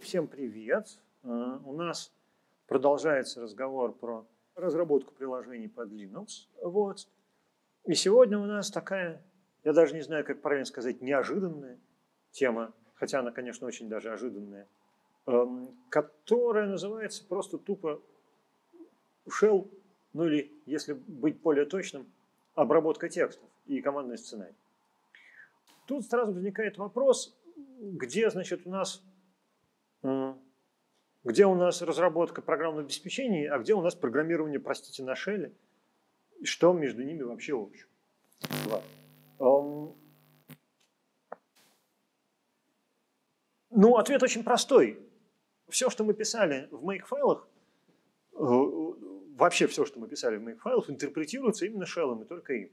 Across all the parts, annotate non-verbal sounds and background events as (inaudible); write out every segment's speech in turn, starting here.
Всем привет! Э, у нас продолжается разговор про разработку приложений под Linux. Вот. И сегодня у нас такая, я даже не знаю, как правильно сказать, неожиданная тема, хотя она, конечно, очень даже ожиданная, эм, которая называется просто тупо shell, ну или, если быть более точным, обработка текстов и командный сценарий. Тут сразу возникает вопрос, где, значит, у нас где у нас разработка программного обеспечения, а где у нас программирование, простите, на шеле, и что между ними вообще общего. Ну, ответ очень простой. Все, что мы писали в make-файлах, э, вообще все, что мы писали в make-файлах, интерпретируется именно шеллом и только им.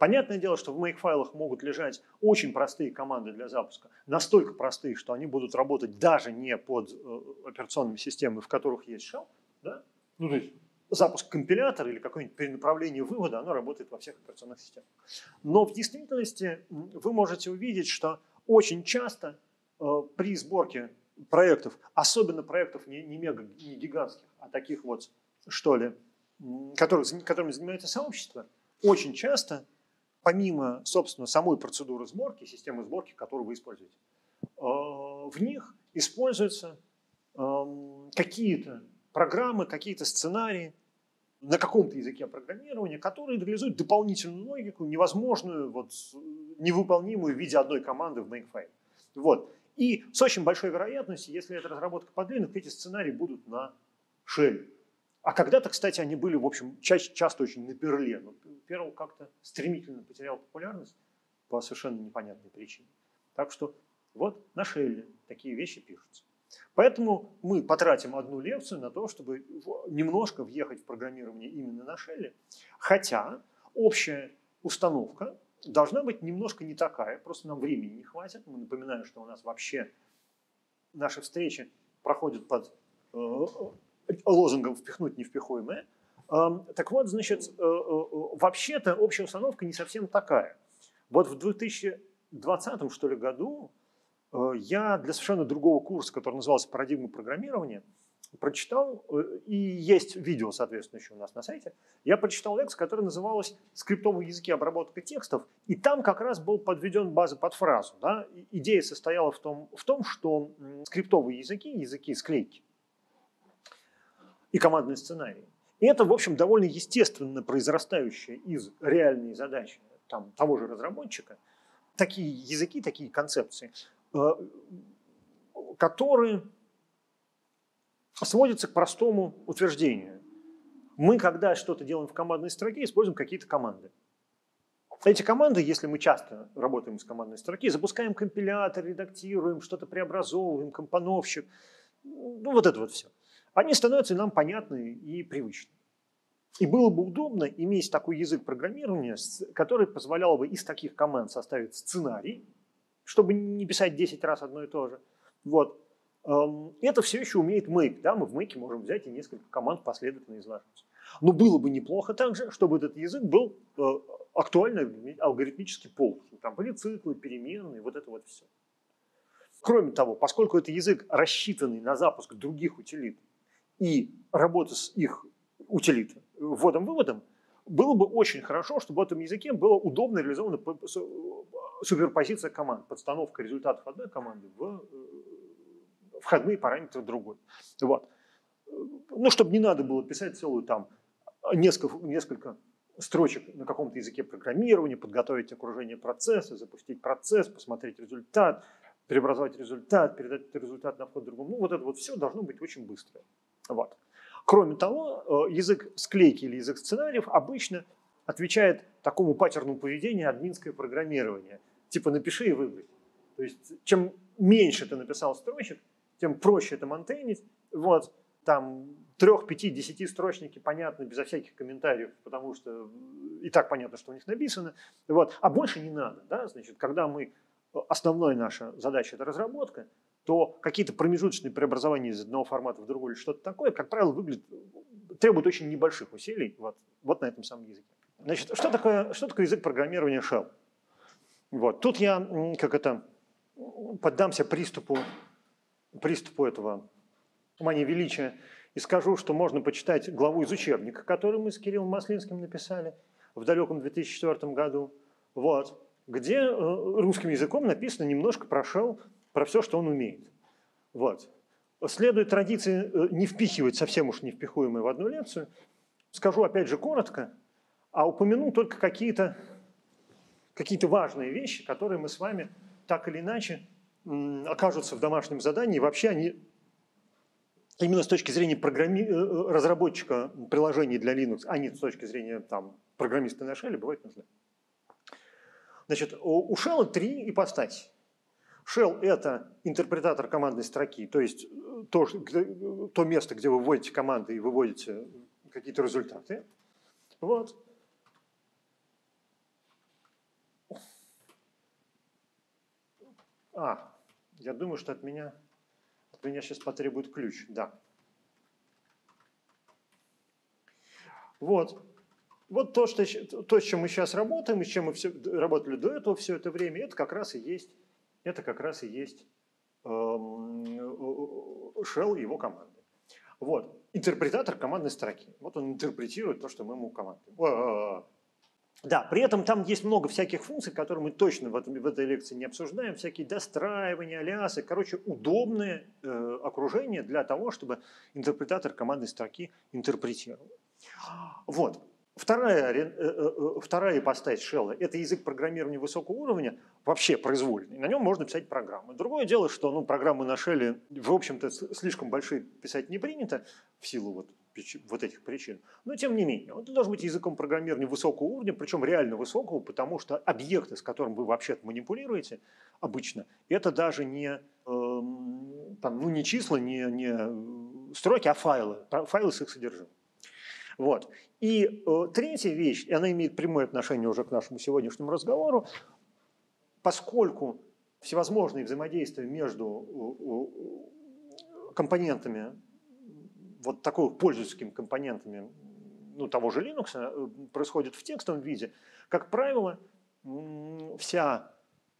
Понятное дело, что в make-файлах могут лежать очень простые команды для запуска, настолько простые, что они будут работать даже не под э, операционными системами, в которых есть shell. Да? Ну, то есть запуск компилятора или какое-нибудь перенаправление вывода, оно работает во всех операционных системах. Но в действительности вы можете увидеть, что очень часто э, при сборке проектов, особенно проектов не, не мега, не гигантских, а таких вот, что ли, которых, которыми занимается сообщество, очень часто помимо, собственно, самой процедуры сборки, системы сборки, которую вы используете, э, в них используются эм, какие-то программы, какие-то сценарии на каком-то языке программирования, которые реализуют дополнительную логику, невозможную, вот, невыполнимую в виде одной команды в makefile. Вот. И с очень большой вероятностью, если это разработка под Linux, эти сценарии будут на шеле. А когда-то, кстати, они были, в общем, ча- часто очень на перле. Но Перл как-то стремительно потерял популярность по совершенно непонятной причине. Так что вот на Шелле такие вещи пишутся. Поэтому мы потратим одну лекцию на то, чтобы немножко въехать в программирование именно на Шелле. Хотя общая установка должна быть немножко не такая, просто нам времени не хватит. Мы напоминаем, что у нас вообще наши встречи проходят под э, лозунгом «впихнуть невпихуемое». Так вот, значит, э, э, вообще-то общая установка не совсем такая. Вот в 2020 что ли, году э, я для совершенно другого курса, который назывался «Парадигма программирования», прочитал, и есть видео, соответственно, еще у нас на сайте, я прочитал лекцию, которая называлась «Скриптовые языки обработка текстов», и там как раз был подведен база под фразу. Да? Идея состояла в том, в том, что скриптовые языки, языки склейки, и командные сценарии. И это, в общем, довольно естественно произрастающее из реальной задачи там, того же разработчика, такие языки, такие концепции, э, которые сводятся к простому утверждению. Мы, когда что-то делаем в командной строке, используем какие-то команды. Эти команды, если мы часто работаем с командной строки, запускаем компилятор, редактируем, что-то преобразовываем, компоновщик, ну вот это вот все – они становятся нам понятны и привычны. И было бы удобно иметь такой язык программирования, который позволял бы из таких команд составить сценарий, чтобы не писать 10 раз одно и то же. Вот. Эм, это все еще умеет Make. Да? Мы в Make можем взять и несколько команд последовательно изложить. Но было бы неплохо также, чтобы этот язык был э, актуально алгоритмически полностью. Там были циклы, переменные, вот это вот все. Кроме того, поскольку это язык, рассчитанный на запуск других утилит, и работа с их утилит, вводом-выводом, было бы очень хорошо, чтобы в этом языке было удобно реализована суперпозиция команд, подстановка результатов одной команды в э, входные параметры другой. Вот. Ну, чтобы не надо было писать целую там несколько, несколько строчек на каком-то языке программирования, подготовить окружение процесса, запустить процесс, посмотреть результат, преобразовать результат, передать этот результат на вход другому. Ну, вот это вот все должно быть очень быстро. Вот. Кроме того, э, язык склейки или язык сценариев обычно отвечает такому паттерну поведения админское программирование. Типа напиши и выбрать. То есть чем меньше ты написал строчек, тем проще это монтейнить. Вот, там трех, пяти, десяти строчники понятны безо всяких комментариев, потому что и так понятно, что у них написано. Вот. А больше не надо. Да? Значит, когда мы основная наша задача – это разработка, то какие-то промежуточные преобразования из одного формата в другой или что-то такое, как правило, выглядит, требует очень небольших усилий вот, вот на этом самом языке. Значит, что такое, что такое язык программирования Shell? Вот. Тут я, как это, поддамся приступу приступу этого мания величия и скажу, что можно почитать главу из учебника, который мы с Кириллом Маслинским написали в далеком 2004 году, вот, где э, русским языком написано немножко про Шелл, про все, что он умеет. Вот. Следует традиции э, не впихивать совсем уж невпихуемые в одну лекцию. Скажу опять же коротко, а упомяну только какие-то какие важные вещи, которые мы с вами так или иначе окажутся в домашнем задании. Вообще они именно с точки зрения программи... Э, э, разработчика приложений для Linux, а не с точки зрения там, программиста на Shell, бывает нужны. Значит, у Shell три ипостаси. Shell – это интерпретатор командной строки, то есть э, то, то место, где вы вводите команды и выводите какие-то результаты. Вот. А, я думаю, что от меня, от меня сейчас потребует ключ, да. Вот. Вот то, что, то, с чем мы сейчас работаем, и с чем мы все, работали до этого все это время, это как раз и есть, это как раз и есть эм, Shell и его команды. Вот. Интерпретатор командной строки. Вот он интерпретирует то, что мы ему командуем. Да, при этом там есть много всяких функций, которые мы точно в, этом, в этой лекции не обсуждаем, всякие достраивания, алиасы, короче, удобное э, окружение для того, чтобы интерпретатор командной строки интерпретировал. Вот. Вторая, э, э, э, вторая ипостась Shell – это язык программирования высокого уровня, вообще произвольный. На нем можно писать программы. Другое дело, что ну, программы на Shell, в общем-то, слишком большие писать не принято в силу вот, вот этих причин. Но тем не менее, он должен быть языком программирования высокого уровня, причем реально высокого, потому что объекты, с которым вы вообще-то манипулируете обычно, это даже не, э, там, ну, не числа, не, не строки, а файлы, файлы с их содержимым. Вот. И э, третья вещь, и она имеет прямое отношение уже к нашему сегодняшнему разговору, поскольку всевозможные взаимодействия между э, компонентами, вот такой пользовательскими компонентами ну, того же Linux э, происходит в текстовом виде, как правило, вся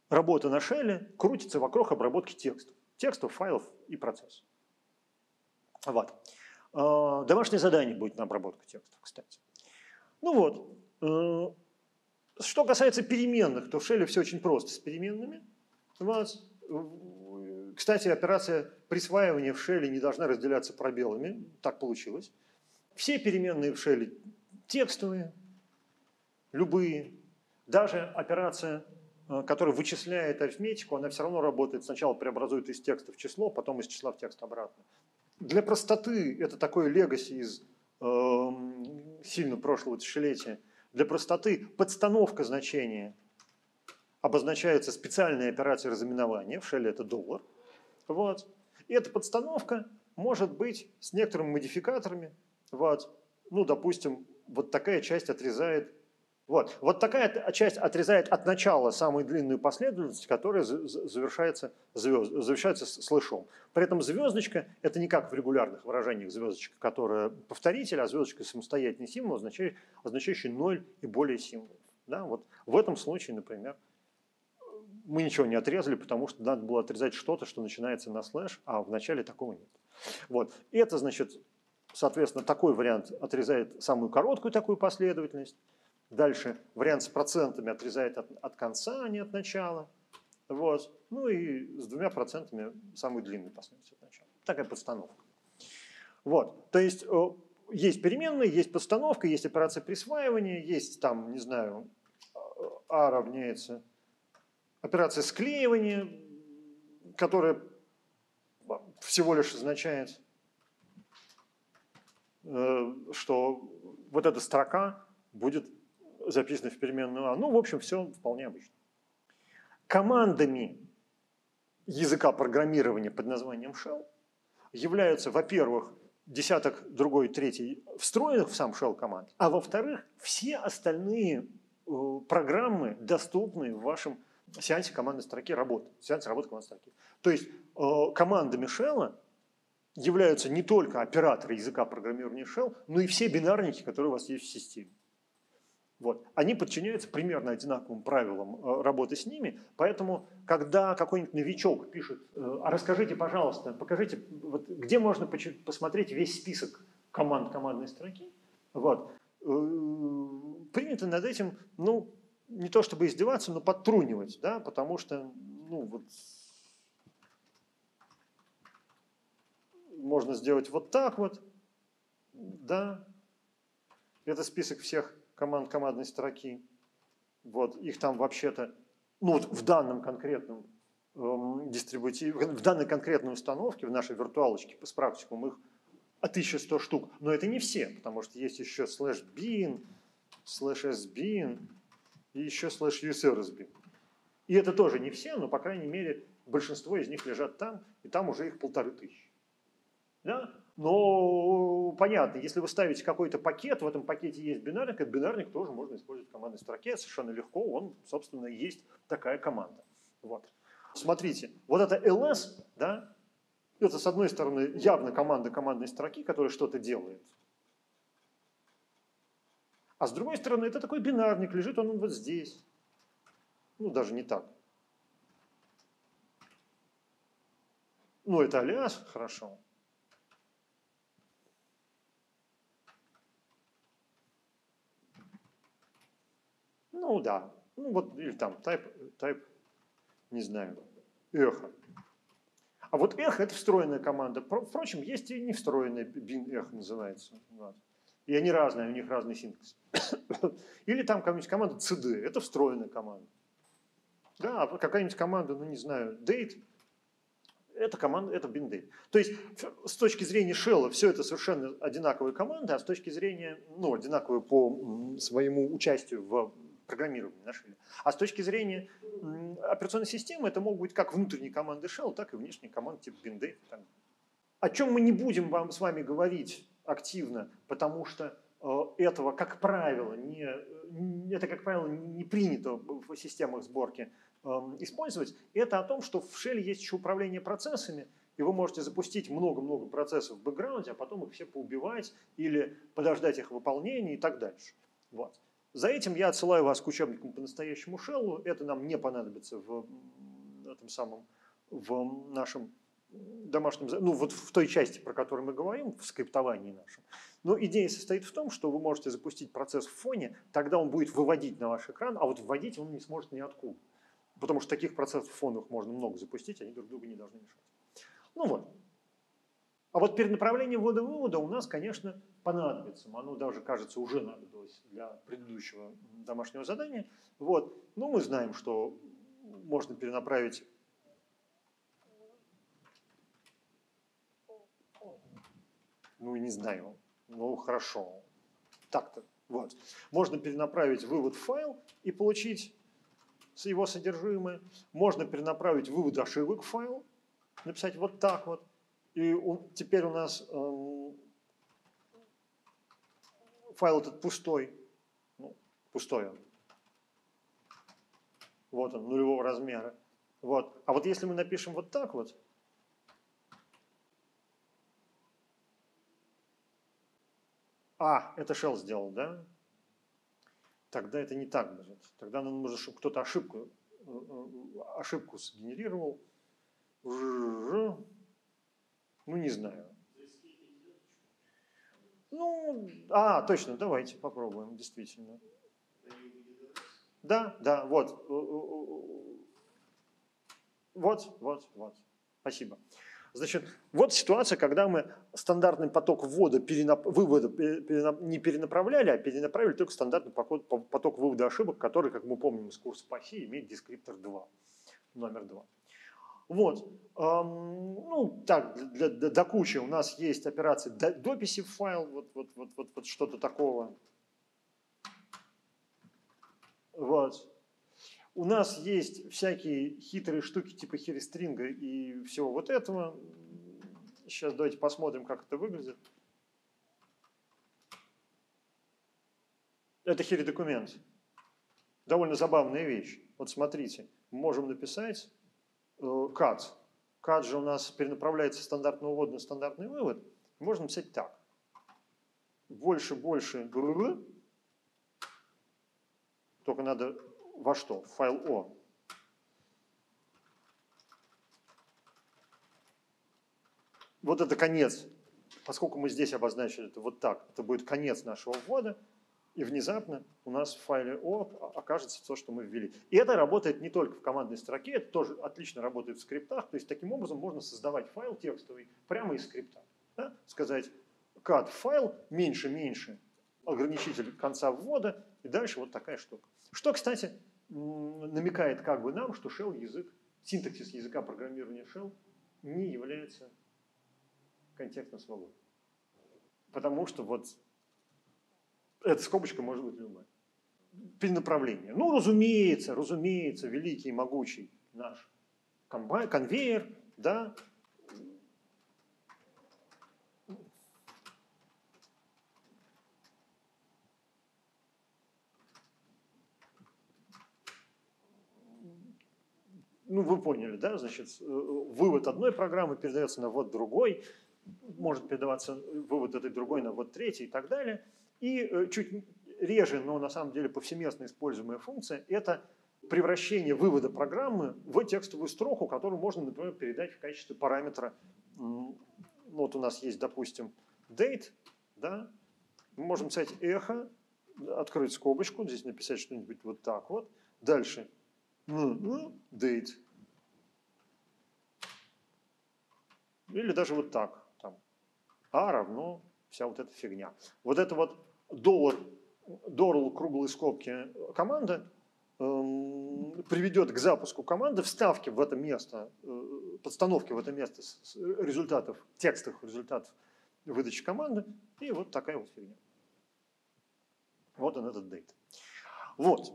работа на шеле крутится вокруг обработки текстов, текстов, файлов и процессов. Вот. А, домашнее задание будет на обработку текста, кстати. Ну вот. Э, что касается переменных, то в шеле все очень просто с переменными. Вот. Кстати, операция присваивания в шеле не должна разделяться пробелами. Так получилось. Все переменные в шеле текстовые, любые. Даже операция, э, которая вычисляет арифметику, она все равно работает. Сначала преобразует из текста в число, потом из числа в текст обратно. Для простоты это такое легаси из э, сильно прошлого тысячелетия. Для простоты подстановка значения обозначается специальной операцией разыменования, в шеле это доллар. Вот. И эта подстановка может быть с некоторыми модификаторами. Вот. Ну, допустим, вот такая часть отрезает вот. вот такая часть отрезает от начала самую длинную последовательность, которая завершается, звезд, завершается слышом. При этом звездочка – это не как в регулярных выражениях звездочка, которая повторитель, а звездочка – самостоятельный символ, означающий, означающий ноль и более символов. Да? Вот в этом случае, например, мы ничего не отрезали, потому что надо было отрезать что-то, что начинается на слэш, а в начале такого нет. Вот. Это, значит, соответственно, такой вариант отрезает самую короткую такую последовательность, Дальше вариант с процентами отрезает от, от конца, а не от начала. Вот. Ну и с двумя процентами самый длинный последовательность от начала. Такая подстановка. Вот. То есть есть переменные, есть подстановка, есть операция присваивания, есть там, не знаю, А равняется операция склеивания, которая всего лишь означает, э, что вот эта строка будет записаны в переменную А. Ну, в общем, все вполне обычно. Командами языка программирования под названием shell являются, во-первых, десяток, другой, третий встроенных в сам shell команд, а во-вторых, все остальные э, программы, доступные в вашем сеансе командной строки работы, сеансе работы командной строки. То есть э, командами shell являются не только операторы языка программирования shell, но и все бинарники, которые у вас есть в системе. Вот. Они подчиняются примерно одинаковым правилам э, работы с ними, поэтому, когда какой-нибудь новичок пишет, э, а расскажите, пожалуйста, покажите, вот, где можно посмотреть весь список команд командной строки, вот, э, принято над этим, ну, не то чтобы издеваться, но подтрунивать, да, потому что, ну, вот, можно сделать вот так вот, да, это список всех команд командной строки. Вот, их там вообще-то, ну вот в данном конкретном эм, дистрибутиве, в данной конкретной установке, в нашей виртуалочке с практикум их 1100 штук. Но это не все, потому что есть еще слэш bin, слэш sbin и еще слэш usr sbin. И это тоже не все, но, по крайней мере, большинство из них лежат там, и там уже их полторы тысячи. Да? Но понятно, если вы ставите какой-то пакет, в этом пакете есть бинарник, этот бинарник тоже можно использовать в командной строке совершенно легко, он, собственно, есть такая команда. Вот. Смотрите, вот это ls, да, это, с одной стороны, явно команда командной строки, которая что-то делает. А с другой стороны, это такой бинарник, лежит он вот здесь. Ну, даже не так. Ну, это алиас, хорошо. Ну да, ну вот или там type, type не знаю, эхо. А вот эхо это встроенная команда. Впрочем, есть и не встроенная bin эхо называется. Вот. И они разные, у них разный синтекс. (coughs) Или там какая-нибудь команда cd, это встроенная команда. Да, а какая-нибудь команда, ну не знаю, date, это команда, это bin date. То есть с точки зрения shell все это совершенно одинаковые команды, а с точки зрения, ну, одинаковые по своему участию в программирования нашли. А с точки зрения операционной системы это могут быть как внутренние команды shell, так и внешние команды типа binday. О чем мы не будем вам с вами говорить активно, потому что э, этого, как правило, не, это, как правило, не принято в системах сборки эм, использовать, это о том, что в Shell есть еще управление процессами, и вы можете запустить много-много процессов в бэкграунде, а потом их все поубивать или подождать их выполнения и так дальше. Вот. За этим я отсылаю вас к учебникам по настоящему шеллу. Это нам не понадобится в этом самом, в нашем домашнем, ну вот в той части, про которую мы говорим, в скриптовании нашем. Но идея состоит в том, что вы можете запустить процесс в фоне, тогда он будет выводить на ваш экран, а вот вводить он не сможет ниоткуда. Потому что таких процессов фоновых можно много запустить, они друг другу не должны мешать. Ну вот, а вот перенаправление ввода-вывода у нас, конечно, понадобится. Оно даже, кажется, уже понадобилось для предыдущего домашнего задания. Вот. Но мы знаем, что можно перенаправить ну, не знаю, ну, хорошо, так-то, вот. Можно перенаправить вывод файл и получить его содержимое. Можно перенаправить вывод ошибок в файл, написать вот так вот. И он, теперь у нас э, файл этот пустой. Ну, пустой он. Вот он, нулевого размера. Вот. А вот если мы напишем вот так вот, А, это shell сделал, да? Тогда это не так будет. Тогда нам нужно, чтобы кто-то ошибку, э, э, ошибку сгенерировал. Ну, не знаю. Ну, а, точно, давайте попробуем, действительно. Да, да, вот. Вот, вот, вот. Спасибо. Значит, вот ситуация, когда мы стандартный поток ввода, перенап... вывода перенап... не перенаправляли, а перенаправили только стандартный поток вывода ошибок, который, как мы помним из курса по СИ, имеет дескриптор 2, номер 2. Вот. Ну, так, для, для, до кучи у нас есть операции дописи в файл, вот, вот, вот, вот, вот что-то такого. Вот. У нас есть всякие хитрые штуки типа херестринга и всего вот этого. Сейчас давайте посмотрим, как это выглядит. Это хери-документ. Довольно забавная вещь. Вот смотрите, можем написать CAD. Э, CAD же у нас перенаправляется стандартный увод на стандартный вывод. Можно написать так. Больше, больше, Только надо во что? В файл О. Вот это конец. Поскольку мы здесь обозначили это вот так, это будет конец нашего ввода, и внезапно у нас в файле О окажется то, что мы ввели. И это работает не только в командной строке, это тоже отлично работает в скриптах. То есть таким образом можно создавать файл текстовый прямо из скрипта. Да? Сказать cut файл меньше-меньше ограничитель конца ввода, и дальше вот такая штука. Что, кстати, намекает как бы нам, что shell язык, синтаксис языка программирования shell не является контекстно свободным. Потому что вот эта скобочка может быть любая. Перенаправление. Ну, разумеется, разумеется, великий могучий наш конвейер, да, ну, вы поняли, да, значит, э, вывод одной программы передается на ввод другой, может передаваться вывод этой другой на ввод третий и так далее. И э, чуть реже, но на самом деле повсеместно используемая функция – это превращение вывода программы в текстовую строку, которую можно, например, передать в качестве параметра. Вот у нас есть, допустим, date, да, мы можем сказать эхо, открыть скобочку, здесь написать что-нибудь вот так вот. Дальше date. Или даже вот так. Там, а равно вся вот эта фигня. Вот это вот доллар, доллар круглой скобки команда эм, приведет к запуску команды, вставки в это место, э, подстановки в это место результатов, текстовых результатов выдачи команды. И вот такая вот фигня. Вот он этот дейт. Вот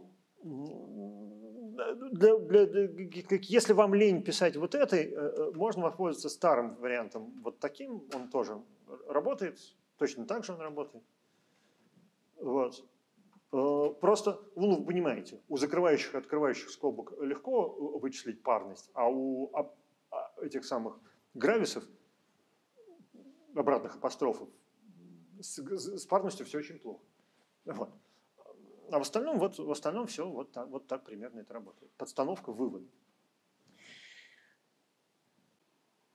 для, для, для, если вам лень писать вот этой, э, э, можно воспользоваться старым вариантом, вот таким, он тоже работает, точно так же он работает. Вот. Э, просто, ну, вы понимаете, у закрывающих и открывающих скобок легко вычислить парность, а у а, этих самых грависов, обратных апострофов, с, с парностью все очень плохо. Вот. А в остальном, вот, в остальном все вот так, вот так примерно это работает. Подстановка вывода.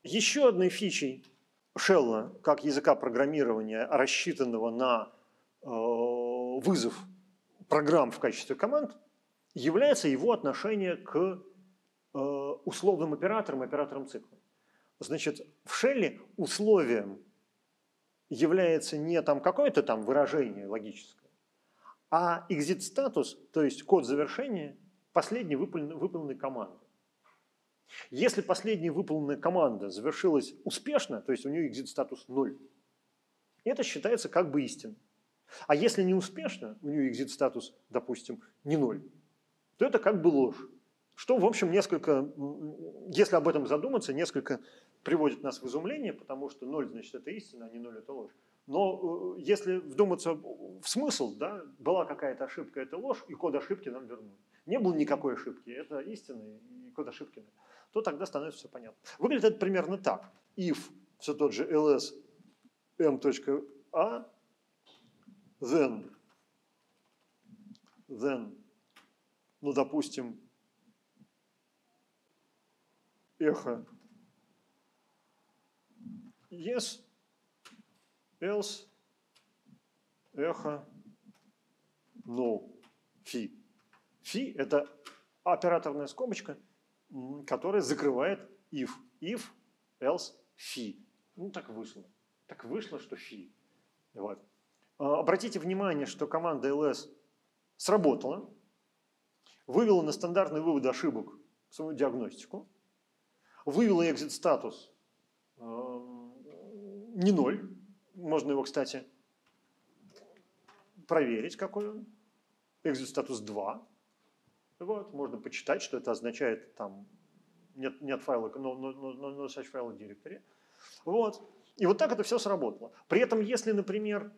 Еще одной фичей Шелла, как языка программирования, рассчитанного на э, вызов программ в качестве команд, является его отношение к э, условным операторам, операторам цикла. Значит, в шелле условием является не там какое-то там выражение логическое, а exit статус, то есть код завершения, последней выполненной, выполненной команды. Если последняя выполненная команда завершилась успешно, то есть у нее exit статус 0, это считается как бы истинным. А если не успешно, у нее exit статус, допустим, не 0, то это как бы ложь. Что, в общем, несколько, если об этом задуматься, несколько приводит нас в изумление, потому что 0, значит, это истина, а не 0 это ложь. Но э, если вдуматься в смысл, да, была какая-то ошибка, это ложь, и код ошибки нам вернули. Не было никакой ошибки, это истина, и код ошибки, то тогда становится все понятно. Выглядит это примерно так. If все тот же ls m.a, then, then, ну, допустим, эхо yes, else, эхо, no, фи. Фи – это операторная скобочка, которая закрывает if. If, else, фи. Ну, так вышло. Так вышло, что фи. Вот. А, обратите внимание, что команда ls сработала, вывела на стандартный вывод ошибок свою диагностику, вывела exit статус э, не ноль, можно его, кстати, проверить, какой он. Exit статус 2. Вот, можно почитать, что это означает там нет, нет файла, но, но, но, но such файла директоре. Вот. И вот так это все сработало. При этом, если, например,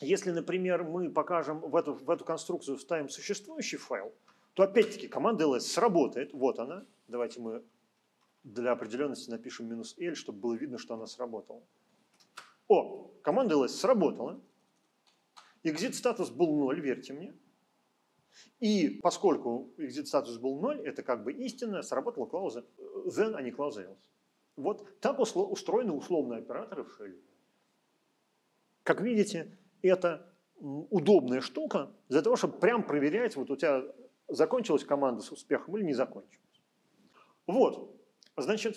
если, например, мы покажем в эту, в эту конструкцию вставим существующий файл, то опять-таки команда ls сработает. Вот она. Давайте мы для определенности напишем минус L, чтобы было видно, что она сработала. О, команда ls сработала. Exit статус был 0, верьте мне. И поскольку exit статус был 0, это как бы истина, сработала клауза then, а не клауза else. Вот так устроены условные операторы в shell. Как видите, это удобная штука для того, чтобы прям проверять, вот у тебя закончилась команда с успехом или не закончилась. Вот, значит,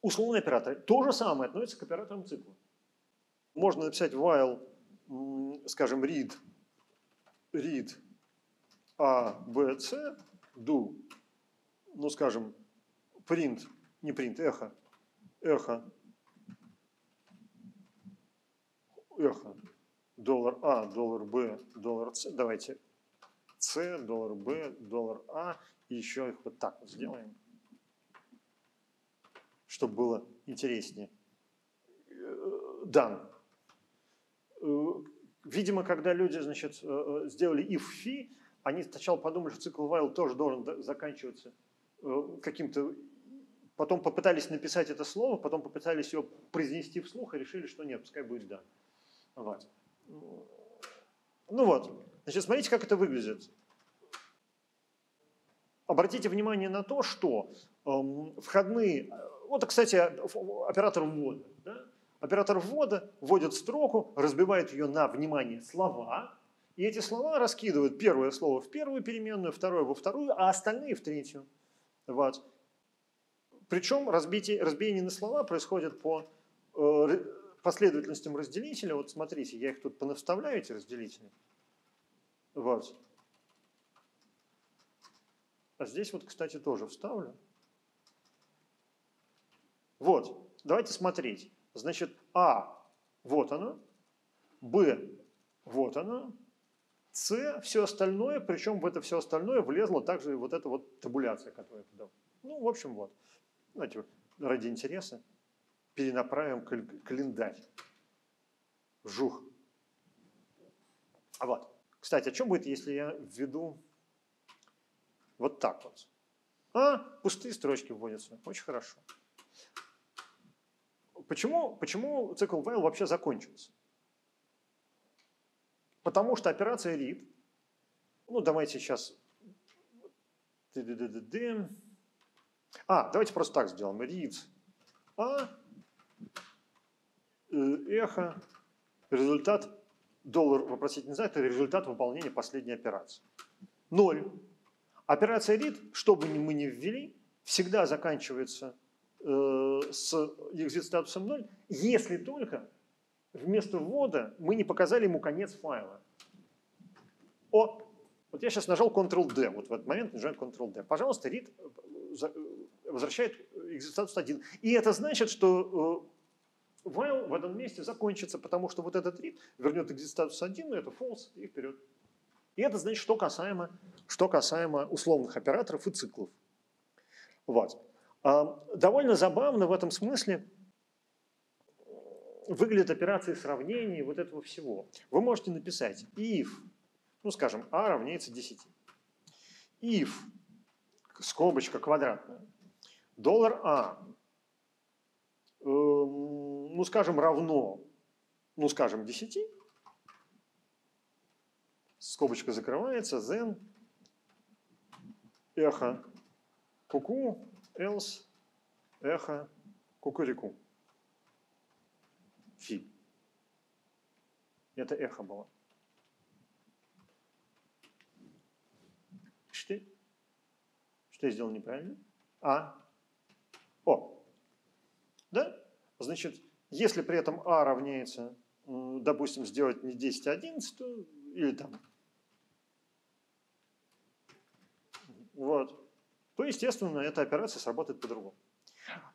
условные операторы. То же самое относится к операторам цикла. Можно написать while, скажем, read, read a, b, c, do, ну, скажем, print, не print, эхо, эхо, эхо, доллар А, доллар Б, доллар С. Давайте С, доллар Б, доллар А. И еще их вот так вот сделаем, чтобы было интереснее. Дан. Видимо, когда люди значит, сделали if фи, они сначала подумали, что цикл while тоже должен заканчиваться каким-то потом попытались написать это слово, потом попытались его произнести вслух и решили, что нет, пускай будет да. Вот. Ну вот, значит, смотрите, как это выглядит. Обратите внимание на то, что эм, входные... Вот, кстати, оператор ввода. Да? Оператор ввода вводит строку, разбивает ее на, внимание, слова, и эти слова раскидывают первое слово в первую переменную, второе во вторую, а остальные в третью. Вот. Причем разбитие, разбиение на слова происходит по э, последовательностям разделителя, вот смотрите, я их тут понаставляю, эти разделители. Вот. А здесь вот, кстати, тоже вставлю. Вот, давайте смотреть. Значит, А, вот оно, Б, вот оно, С, все остальное, причем в это все остальное влезла также вот эта вот табуляция, которая туда. Ну, в общем, вот. Давайте ради интереса перенаправим календарь. Жух. А вот. Кстати, о чем будет, если я введу вот так вот? А, пустые строчки вводятся. Очень хорошо. Почему, почему цикл while вообще закончился? Потому что операция read, ну давайте сейчас, а, давайте просто так сделаем, read, а, эхо, результат, доллар вопросительный знак, это результат выполнения последней операции. Ноль. Операция read, что бы мы ни ввели, всегда заканчивается э, с exit статусом 0, если только вместо ввода мы не показали ему конец файла. О, вот я сейчас нажал Ctrl-D, вот в этот момент нажимаю Ctrl-D. Пожалуйста, read э, возвращает exit статус 1. И это значит, что while в этом месте закончится, потому что вот этот read вернет exit статус 1, но это false, и вперед. И это значит, что касаемо, что касаемо условных операторов и циклов. Вот. А, довольно забавно в этом смысле выглядят операции сравнения вот этого всего. Вы можете написать if, ну скажем, a равняется 10. If, скобочка квадратная, доллар a Эм, ну, скажем, равно, ну, скажем, 10, скобочка закрывается, then, эхо, куку, else, эхо, кукурику. Фи. Это эхо было. Что? Что я сделал неправильно? А. О, да? Значит, если при этом А равняется, допустим, сделать не 10, а 11, то, или там, вот, то, естественно, эта операция сработает по-другому.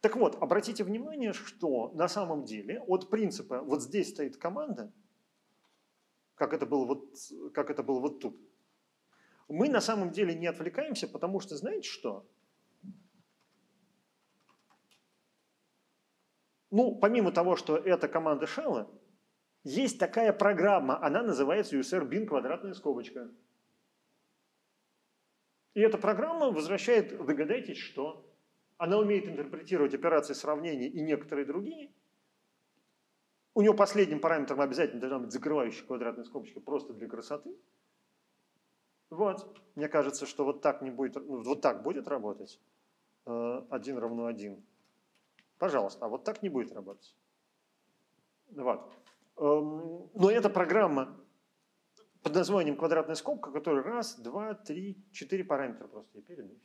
Так вот, обратите внимание, что на самом деле от принципа вот здесь стоит команда, как это было вот, как это было вот тут, мы на самом деле не отвлекаемся, потому что, знаете что? Ну, помимо того, что это команда shell, есть такая программа, она называется USR bin квадратная скобочка. И эта программа возвращает, догадайтесь, что она умеет интерпретировать операции сравнения и некоторые другие. У нее последним параметром обязательно должна быть закрывающая квадратная скобочка просто для красоты. Вот, мне кажется, что вот так не будет, ну, вот так будет работать. 1 равно 1. Пожалуйста, а вот так не будет работать. Вот. Эм, но эта программа под названием квадратная скобка, которая раз, два, три, четыре параметра просто ей переданы.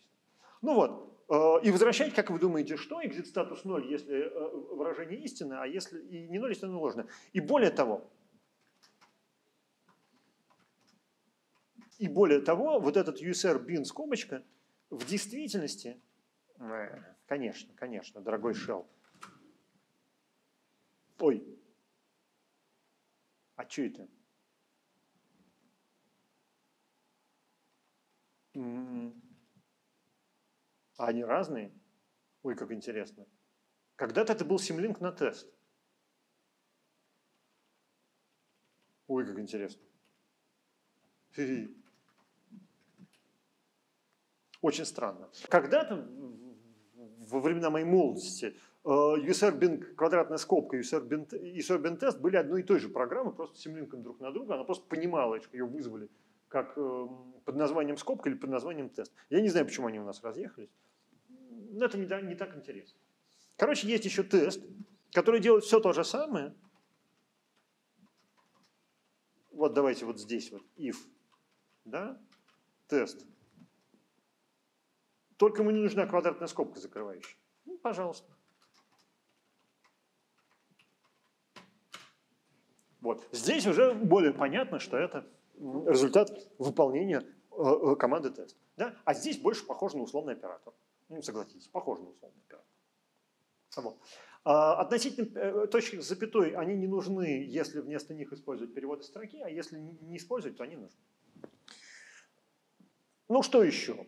Ну вот, э, и возвращать, как вы думаете, что? Exit статус 0, если э, выражение истины, а если и не 0, если оно ложное. И более того, и более того, вот этот USR bin скобочка в действительности, конечно, конечно, дорогой Shell, ой, а что это? А они разные? Ой, как интересно. Когда-то это был симлинк на тест. Ой, как интересно. Очень странно. Когда-то, во времена моей молодости, USR-bin, квадратная скобка, USR-bin тест были одной и той же программой, просто симлинком друг на друга. Она просто понимала, что ее вызвали как эм, под названием скобка или под названием тест. Я не знаю, почему они у нас разъехались. Но это не, не так интересно. Короче, есть еще тест, который делает все то же самое. Вот давайте вот здесь вот if, да, тест. Только ему не нужна квадратная скобка закрывающая. Ну, пожалуйста. Вот. Здесь уже более понятно, что это результат выполнения э, э, команды тест. Да? А здесь больше похоже на условный оператор. Ну, согласитесь, похоже на условный оператор. Вот. А, относительно э, точки с запятой, они не нужны, если вместо них использовать переводы строки, а если не использовать, то они нужны. Ну, что еще?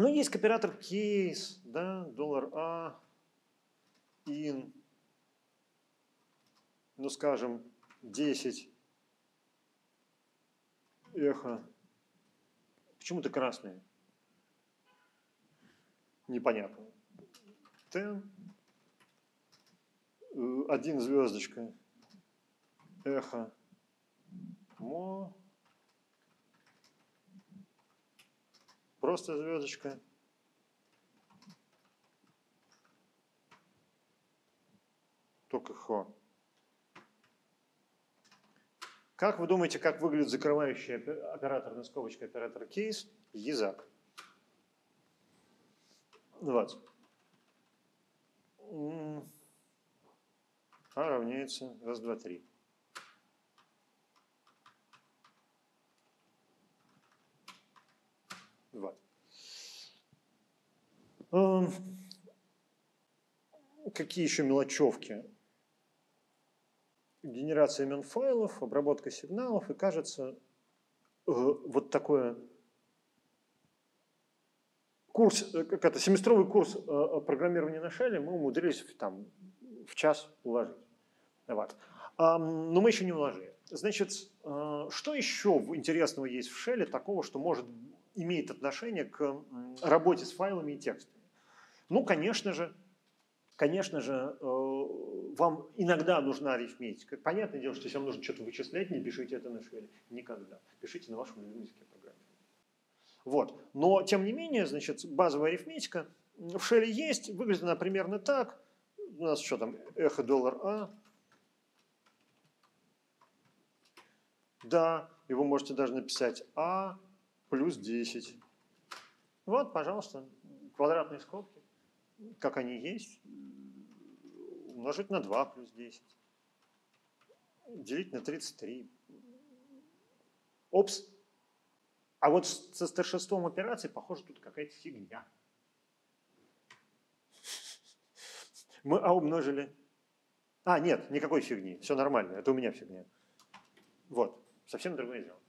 Ну, есть оператор case, да, доллар $a, in, ну, скажем, 10 эхо. Почему ты красный? Непонятно. Т. Э, один звездочка. Эхо. Мо. Просто звездочка. Только хо. Как вы думаете, как выглядит закрывающий операторная скобочка оператор кейс? Язык. 20. А равняется раз, два, три. Вот. Эм, какие еще мелочевки? генерация имен файлов, обработка сигналов, и кажется, э, вот такое курс, э, как это, семестровый курс э, программирования на шеле мы умудрились там, в час уложить. Вот. Но мы еще не уложили. Значит, что еще интересного есть в шеле такого, что может имеет отношение к работе с файлами и текстами? Ну, конечно же, конечно же, вам иногда нужна арифметика. Понятное дело, что если вам нужно что-то вычислять, не пишите это на шеле. Никогда. Пишите на вашем любимом языке программирования. Вот. Но, тем не менее, значит, базовая арифметика в шеле есть. Выглядит она примерно так. У нас что там? Эхо доллар А. Да, и вы можете даже написать А плюс 10. Вот, пожалуйста, квадратные скобки, как они есть умножить на 2 плюс 10. Делить на 33. Опс. А вот со старшинством операции, похоже, тут какая-то фигня. Мы А умножили. А, нет, никакой фигни. Все нормально. Это у меня фигня. Вот. Совсем другое дело.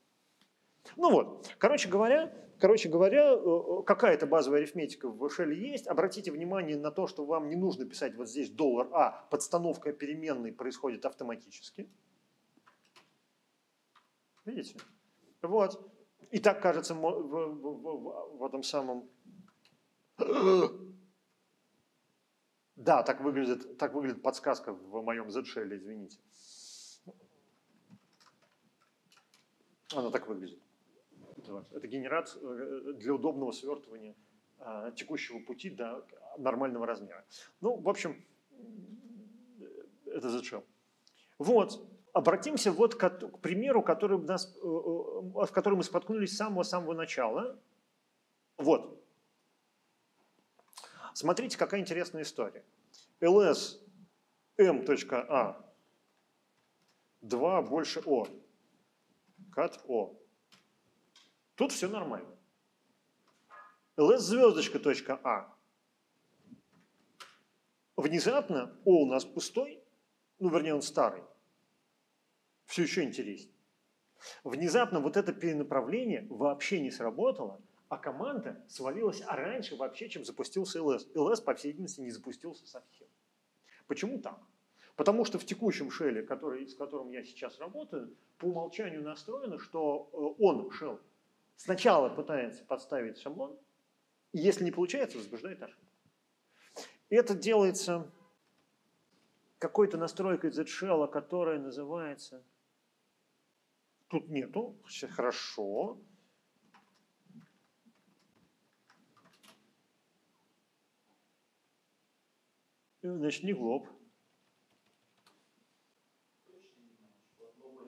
Ну вот, короче говоря, короче говоря, э, э, какая-то базовая арифметика в Shell есть. Обратите внимание на то, что вам не нужно писать вот здесь доллар А. Подстановка переменной происходит автоматически. Видите? Вот. И так кажется в, в, в, в этом самом... Да, так выглядит, так выглядит подсказка в моем Z-shell, извините. Она так выглядит. Называется. Это генерат э, для удобного свертывания а, текущего пути до нормального размера. Ну, в общем, это зачем? Вот. Обратимся вот к, к примеру, который нас, э, в который мы споткнулись с самого-самого начала. Вот. Смотрите, какая интересная история. ls m.a 2 больше o. Cut o. Тут все нормально. ls звездочка точка а. Внезапно o у нас пустой, ну вернее он старый. Все еще интереснее. Внезапно вот это перенаправление вообще не сработало, а команда свалилась а раньше вообще, чем запустился ls. ls, по всей видимости, не запустился совсем. Почему так? Потому что в текущем шеле, который, с которым я сейчас работаю, по умолчанию настроено, что э, он, шел, сначала пытается подставить шаблон, и если не получается, возбуждает ошибку. Это делается какой-то настройкой Z-Shell, которая называется... Тут нету, хорошо. Значит, не глоб.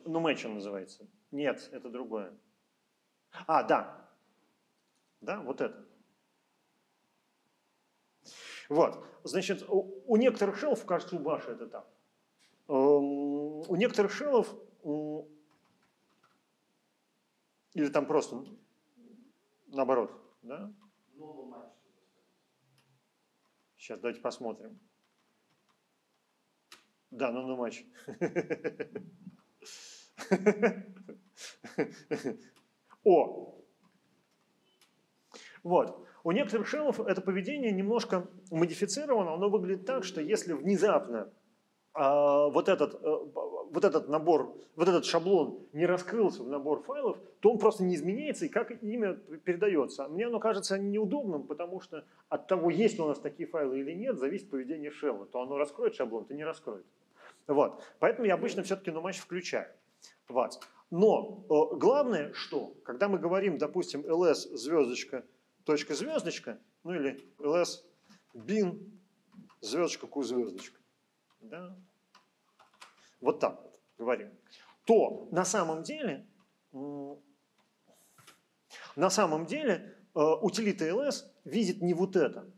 Ну, он называется. Нет, это другое. А, да. Да, вот это. Вот. Значит, у, некоторых шелов, кажется, у Баши это так. Эм, у некоторых шелов, или там просто наоборот, да? Сейчас давайте посмотрим. Да, ну, ну матч. (laughs) О! Вот. У некоторых шелов это поведение немножко модифицировано. Оно выглядит так, что если внезапно а, вот, этот, а, вот этот набор, вот этот шаблон не раскрылся в набор файлов, то он просто не изменяется, и как имя передается. Мне оно кажется неудобным, потому что от того, есть ли у нас такие файлы или нет, зависит поведение шелла. То оно раскроет шаблон, то не раскроет. Вот. Поэтому я обычно все-таки numatch включаю. Вот. Но э, главное, что, когда мы говорим, допустим, ls звездочка, точка звездочка, ну или ls bin звездочка q звездочка, да? вот так вот говорим, то на самом деле, на самом деле э, утилита ls видит не вот это,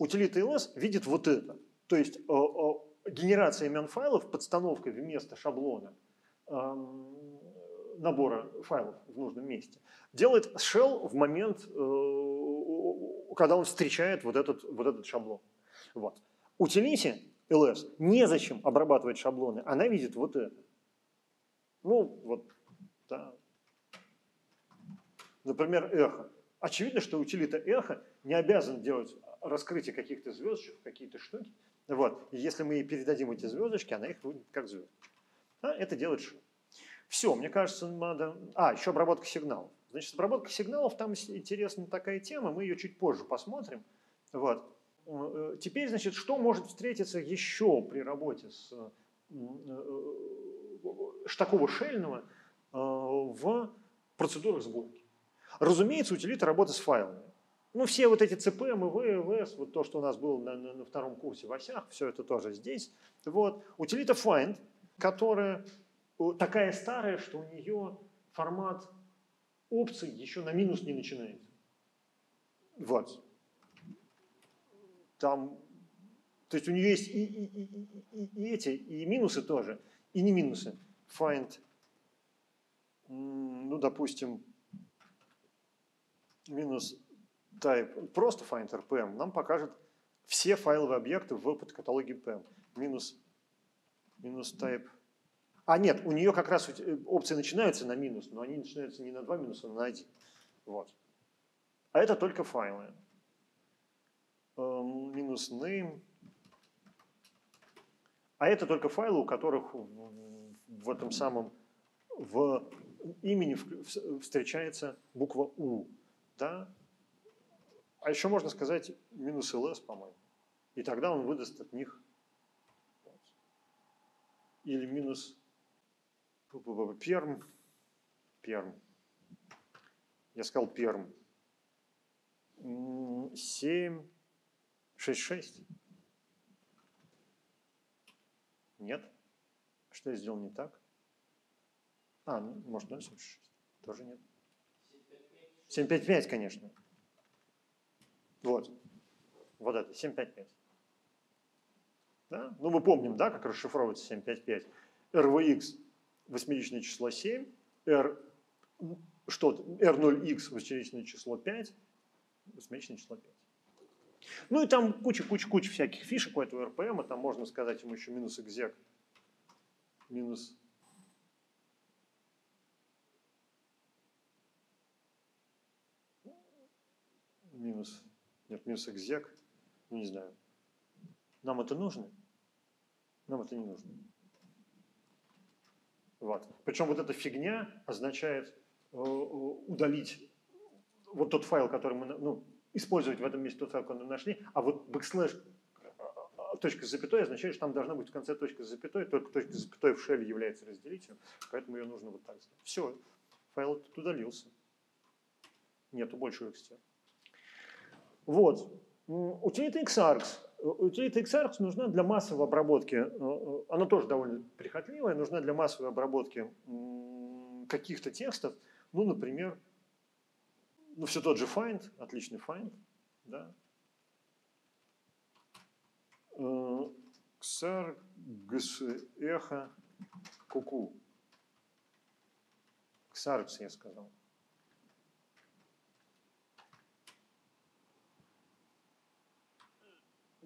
утилита ls видит вот это. То есть э, генерация имен файлов, подстановка вместо шаблона – набора файлов в нужном месте, делает shell в момент, э, когда он встречает вот этот, вот этот шаблон. Вот. Утилите ls незачем обрабатывать шаблоны, она видит вот это. Ну, вот, да. Например, эхо. Очевидно, что утилита эхо не обязан делать раскрытие каких-то звездочек, какие-то штуки. Вот. И если мы ей передадим эти звездочки, она их будет как звездочки. А это делает шум. Все, мне кажется, надо... А, еще обработка сигналов. Значит, обработка сигналов, там интересная такая тема, мы ее чуть позже посмотрим. Вот. Э, теперь, значит, что может встретиться еще при работе с э, такого шельного э, в процедурах сборки? Разумеется, утилита работы с файлами. Ну, все вот эти CPM и VLS, вот то, что у нас было на, на, на втором курсе в осях, все это тоже здесь. Вот. Утилита find, которая такая старая, что у нее формат опций еще на минус не начинается. Вот. Там, то есть у нее есть и, и, и, и, и эти, и минусы тоже, и не минусы. Find, ну, допустим, минус type, просто find rpm нам покажет все файловые объекты в подкаталоге PM. Минус, минус type а нет, у нее как раз э, опции начинаются на минус, но они начинаются не на 2 минуса, а на 1. Вот. А это только файлы. Эм, минус name. А это только файлы, у которых в этом самом в имени встречается буква U. Да? А еще можно сказать минус ls, по-моему. И тогда он выдаст от них или минус Перм, Перм, Я сказал перм. 7, 6, 6. Нет? Что я сделал не так? А, ну, может 0,76. Тоже нет. 755, конечно. Вот. Вот это, 755. Да? Ну, мы помним, да, как расшифровывается 755. RVX – восьмеричное число 7, R, что R0X – восьмеричное число 5, восьмеричное число 5. Ну и там куча-куча-куча всяких фишек у этого РПМ, там можно сказать ему еще минус экзек, минус минус, нет, минус экзек, ну не знаю. Нам это нужно? Нам это не нужно. Вот. Причем вот эта фигня означает э, удалить вот тот файл, который мы, ну, использовать в этом месте тот файл, который мы нашли, а вот э, э, точка с запятой означает, что там должна быть в конце точка с запятой, только точка с запятой в шеле является разделителем, поэтому ее нужно вот так сделать. Все, файл тут удалился. Нету больше XT. Вот. Утилита XArgs. Утилита XArgs нужна для массовой обработки. Э, э, она тоже довольно прихотливая, нужна для массовой обработки каких-то текстов. Ну, например, ну, все тот же find, отличный find. Да. XArgs, эхо, куку. XArgs, я сказал.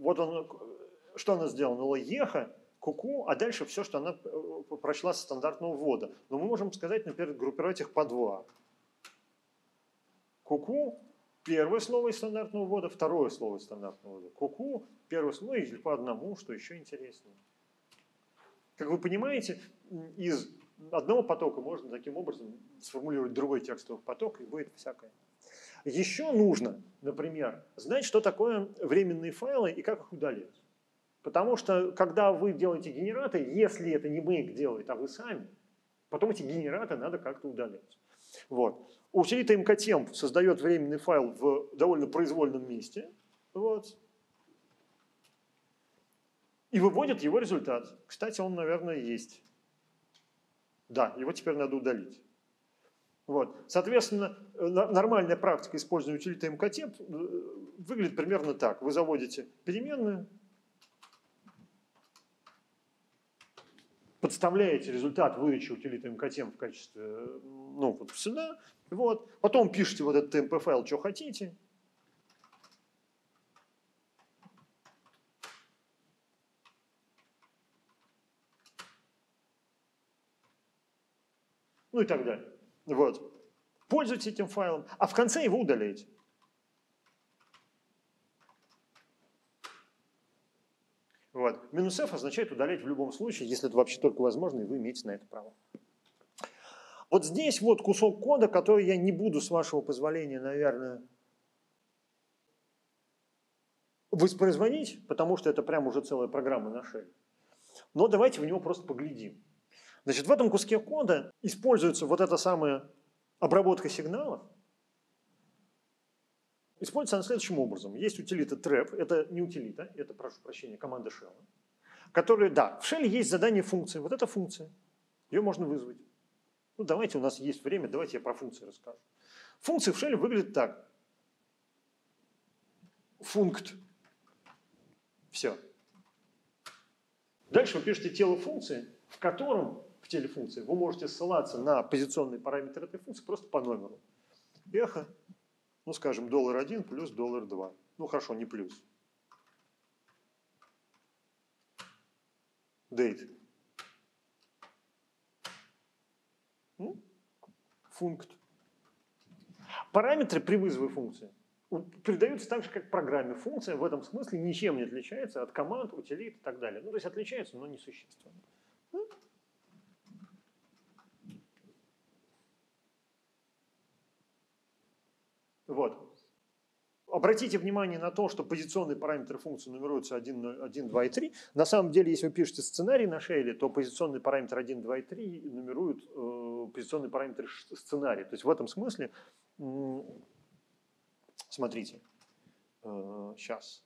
Вот он, что она сделала? Еха, куку, а дальше все, что она э, прочла со стандартного ввода. Но мы можем сказать, например, группировать их по два. Куку – первое слово из стандартного ввода, второе слово из стандартного ввода. Куку – первое слово или по одному, что еще интереснее. Как вы понимаете, из одного потока можно таким образом сформулировать другой текстовый поток, и будет всякое. Еще нужно, например, знать, что такое временные файлы и как их удалять. Потому что, когда вы делаете генераты, если это не Make делает, а вы сами, потом эти генераты надо как-то удалять. Вот. Утилита mktemp создает временный файл в довольно произвольном месте. Вот. И выводит его результат. Кстати, он, наверное, есть. Да, его теперь надо удалить. Вот. Соответственно, э, нормальная практика использования утилиты МКТ э, выглядит примерно так. Вы заводите переменную, подставляете результат выдачи утилиты МКТМ в качестве, э, ну, вот сюда, вот, потом пишите вот этот TMP файл, что хотите, ну и так далее. Вот. Пользуйтесь этим файлом, а в конце его удаляйте. Вот. Минус F означает удалять в любом случае, если это вообще только возможно, и вы имеете на это право. Вот здесь вот кусок кода, который я не буду, с вашего позволения, наверное, воспроизводить, потому что это прям уже целая программа на шее. Но давайте в него просто поглядим. Значит, в этом куске кода используется вот эта самая обработка сигналов. Используется она следующим образом. Есть утилита trap, это не утилита, это, прошу прощения, команда shell, которая, да, в shell есть задание функции. Вот эта функция, ее можно вызвать. Ну, давайте, у нас есть время, давайте я про функции расскажу. Функция в shell выглядит так. Функт. Все. Дальше вы пишете тело функции, в котором теле функции, вы можете ссылаться на позиционный параметр этой функции просто по номеру. Эхо, ну скажем, доллар 1 плюс доллар 2. Ну хорошо, не плюс. Date. Ну, функт. Параметры при вызове функции передаются так же, как программе. Функция в этом смысле ничем не отличается от команд, утилит и так далее. Ну, то есть отличается, но не существенно. Вот. Обратите внимание на то, что позиционные параметры функции нумеруются 1, 1, 2 и 3. На самом деле, если вы пишете сценарий на шейле, то позиционный параметр 1, 2 и 3 нумеруют э, позиционные параметры сценария. То есть в этом смысле, э, смотрите, э, сейчас.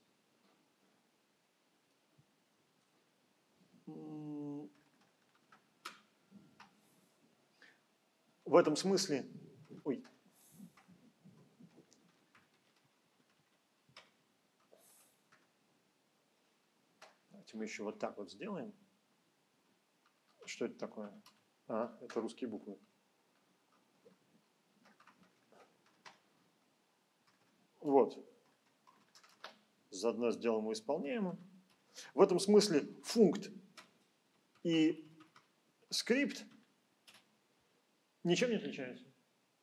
В этом смысле, ой, Давайте мы еще вот так вот сделаем. Что это такое? А, это русские буквы. Вот. Заодно сделаем и исполняемым. В этом смысле функт и скрипт ничем не отличаются.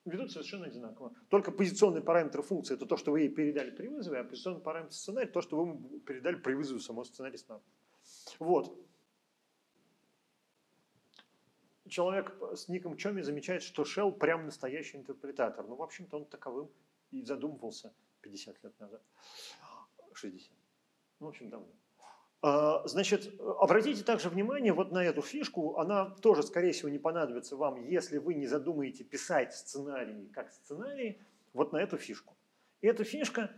Ведут совершенно одинаково. Только позиционные параметры функции – это то, что вы ей передали при вызове, а позиционный параметр сценария – то, что вы ему передали при вызове самого сценария снова. Вот. Человек с ником Чоми замечает, что Shell прям настоящий интерпретатор. Ну, в общем-то, он таковым и задумывался 50 лет назад. 60. Ну, в общем, давно. А, значит, обратите также внимание вот на эту фишку. Она тоже, скорее всего, не понадобится вам, если вы не задумаете писать сценарии как сценарии, вот на эту фишку. И эта фишка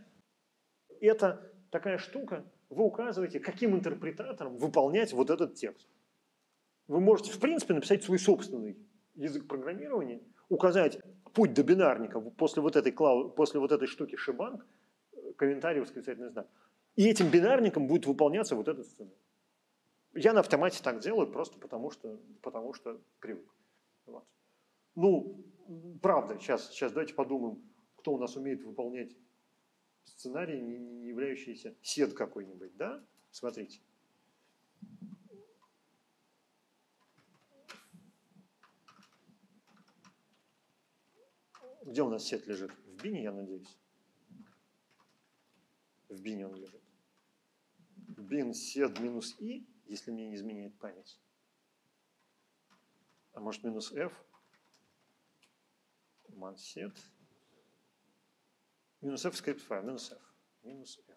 – это такая штука, вы указываете, каким интерпретатором выполнять вот этот текст. Вы можете, в принципе, написать свой собственный язык программирования, указать путь до бинарника после вот этой, после вот этой штуки шибанг, комментарий, восклицательный знак – и этим бинарником будет выполняться вот этот сценарий. Я на автомате так делаю просто потому, что, потому что привык. Вот. Ну, правда, сейчас, сейчас давайте подумаем, кто у нас умеет выполнять сценарий, не, не являющийся сед какой-нибудь, да? Смотрите. Где у нас сет лежит? В бине, я надеюсь. В бине он лежит bin сед минус i, если мне не изменяет память. А может минус f? Сед. Минус f скрипт файл, минус f. Минус f.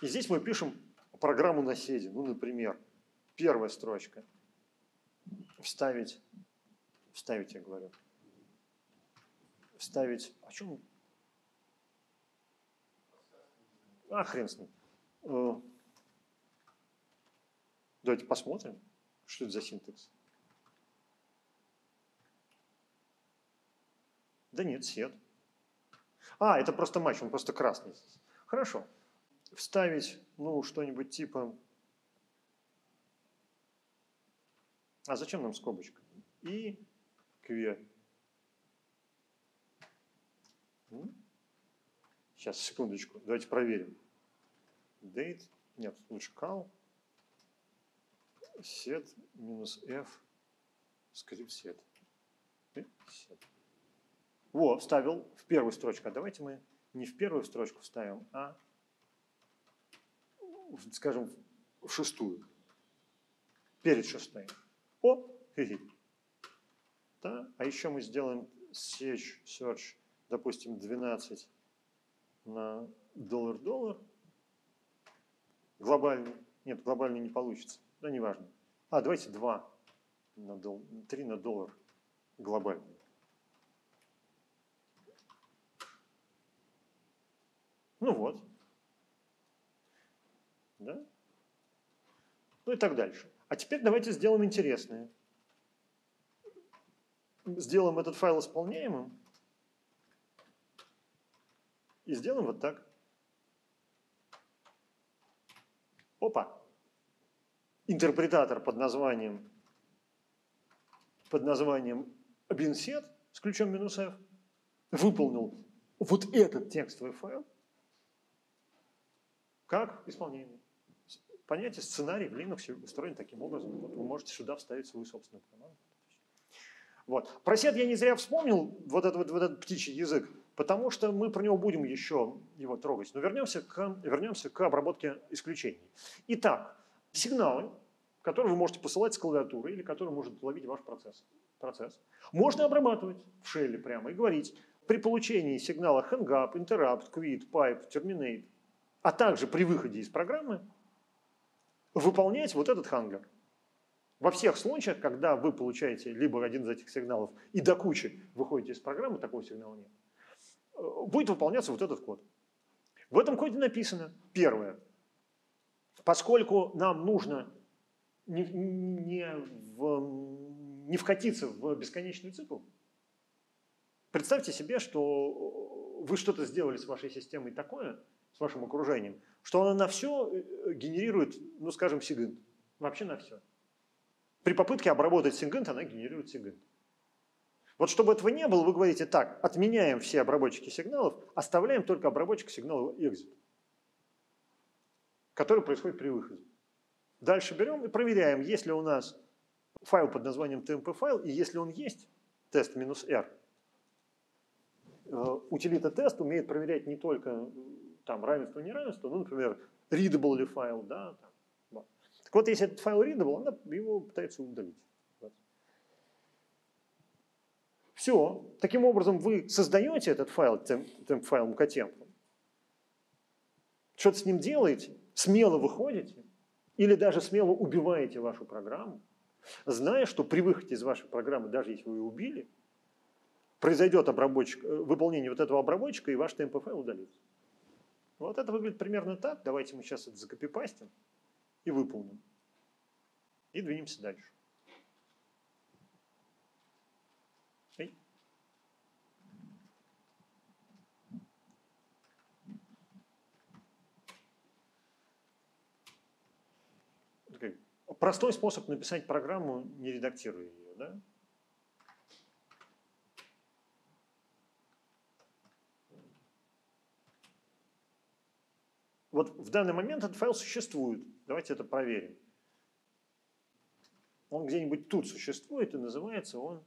И здесь мы пишем программу на седе. Ну, например, первая строчка. Вставить, вставить, я говорю. Вставить, о чем А, хрен с ним. Э, давайте посмотрим, что это за синтекс. Да нет, свет. А, это просто матч, он просто красный. Хорошо. Вставить, ну, что-нибудь типа... А зачем нам скобочка? И кве. Сейчас, секундочку, давайте проверим. Date, нет, лучше cal, set минус f, скрипт set. set. Вот, вставил в первую строчку. А давайте мы не в первую строчку вставим, а, скажем, в шестую. Перед шестой. О, хи -хи. Да? А еще мы сделаем search, search, допустим, 12 на доллар-доллар, глобальный, нет, глобальный не получится, да неважно. А, давайте 2 на доллар, 3 на доллар глобальный. Ну вот. Да? Ну и так дальше. А теперь давайте сделаем интересное. Сделаем этот файл исполняемым. И сделаем вот так. Опа! Интерпретатор под названием, под названием binset с ключом минус f выполнил вот этот текстовый файл как исполнение. Понятие сценарий в Linux устроен таким образом. Вот вы можете сюда вставить свою собственную команду. Вот. Про сет я не зря вспомнил, вот этот, вот, вот этот птичий язык потому что мы про него будем еще его трогать. Но вернемся к, вернемся к обработке исключений. Итак, сигналы, который вы можете посылать с клавиатуры или который может ловить ваш процесс. процесс. Можно обрабатывать в шелле прямо и говорить, при получении сигнала hang-up, interrupt, quit, pipe, terminate, а также при выходе из программы, выполнять вот этот хангер. Во всех случаях, когда вы получаете либо один из этих сигналов и до кучи выходите из программы, такого сигнала нет, э, будет выполняться вот этот код. В этом коде написано, первое, поскольку нам нужно не, не, в, не вкатиться в бесконечный цикл, представьте себе, что вы что-то сделали с вашей системой такое, с вашим окружением, что она на все э, генерирует, ну скажем, сигинт. Вообще на все. При попытке обработать сингент она генерирует сингент. Вот чтобы этого не было, вы говорите так, отменяем все обработчики сигналов, оставляем только обработчик сигнала exit, который происходит при выходе. Дальше берем и проверяем, есть ли у нас файл под названием tmp файл, и если он есть, тест-r, э, утилита тест умеет проверять не только там равенство, неравенство, ну, например, readable ли файл, да, там, так вот, если этот файл readable, она его пытается удалить. Все. Таким образом, вы создаете этот файл, темп файл mktemp, что-то с ним делаете, смело выходите, или даже смело убиваете вашу программу, зная, что при выходе из вашей программы, даже если вы ее убили, произойдет обработчик, э, выполнение вот этого обработчика, и ваш темп-файл удалится. Вот это выглядит примерно так. Давайте мы сейчас это закопипастим и выполним. И двинемся дальше. Эй. Простой способ написать программу, не редактируя ее. Да? Вот в данный момент этот файл существует. Давайте это проверим. Он где-нибудь тут существует, и называется он...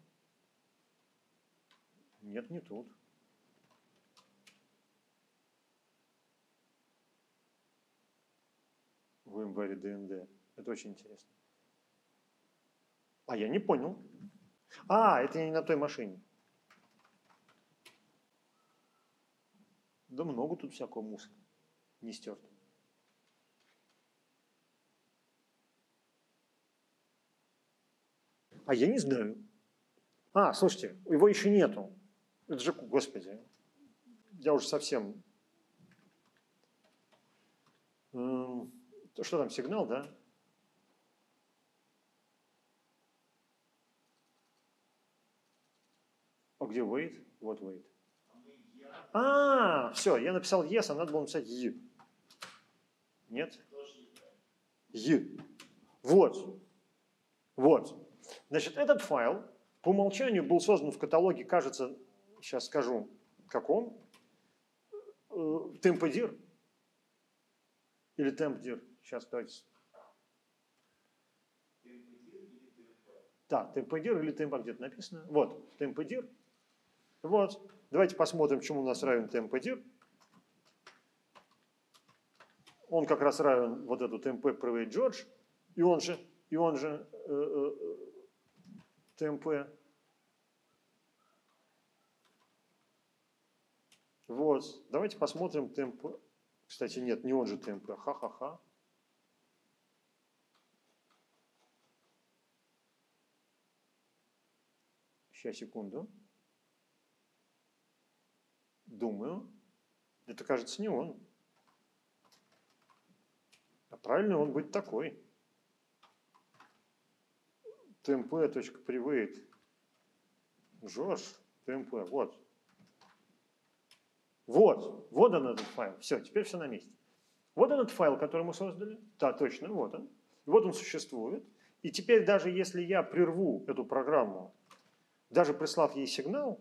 Нет, не тут. В МВАРе ДНД. Это очень интересно. А я не понял. А, это не на той машине. Да много тут всякого мусора не стерт. А я не знаю. А, слушайте, его еще нету. Это же, господи, я уже совсем... Что там, сигнал, да? А где wait? Вот wait. А, все, я написал yes, а надо было написать y. Нет? Y. Вот. Вот. Значит, этот файл по умолчанию был создан в каталоге, кажется, сейчас скажу, каком, э, TempDir или TempDir. Сейчас давайте. Да, TempDir или Temp, где-то написано. Вот, TempDir. Вот, давайте посмотрим, чему у нас равен TempDir. Он как раз равен вот эту TMP Private George, и он же, и он же э, э, ТМП. Вот, давайте посмотрим темп. Кстати, нет, не он же темп. Ха-ха-ха. Сейчас, секунду. Думаю. Это, кажется, не он. Правильно он будет такой tmp.private Жорж, tmp, вот. Вот, вот он этот файл. Все, теперь все на месте. Вот этот файл, который мы создали. Да, точно, вот он. Вот он существует. И теперь даже если я прерву эту программу, даже прислав ей сигнал,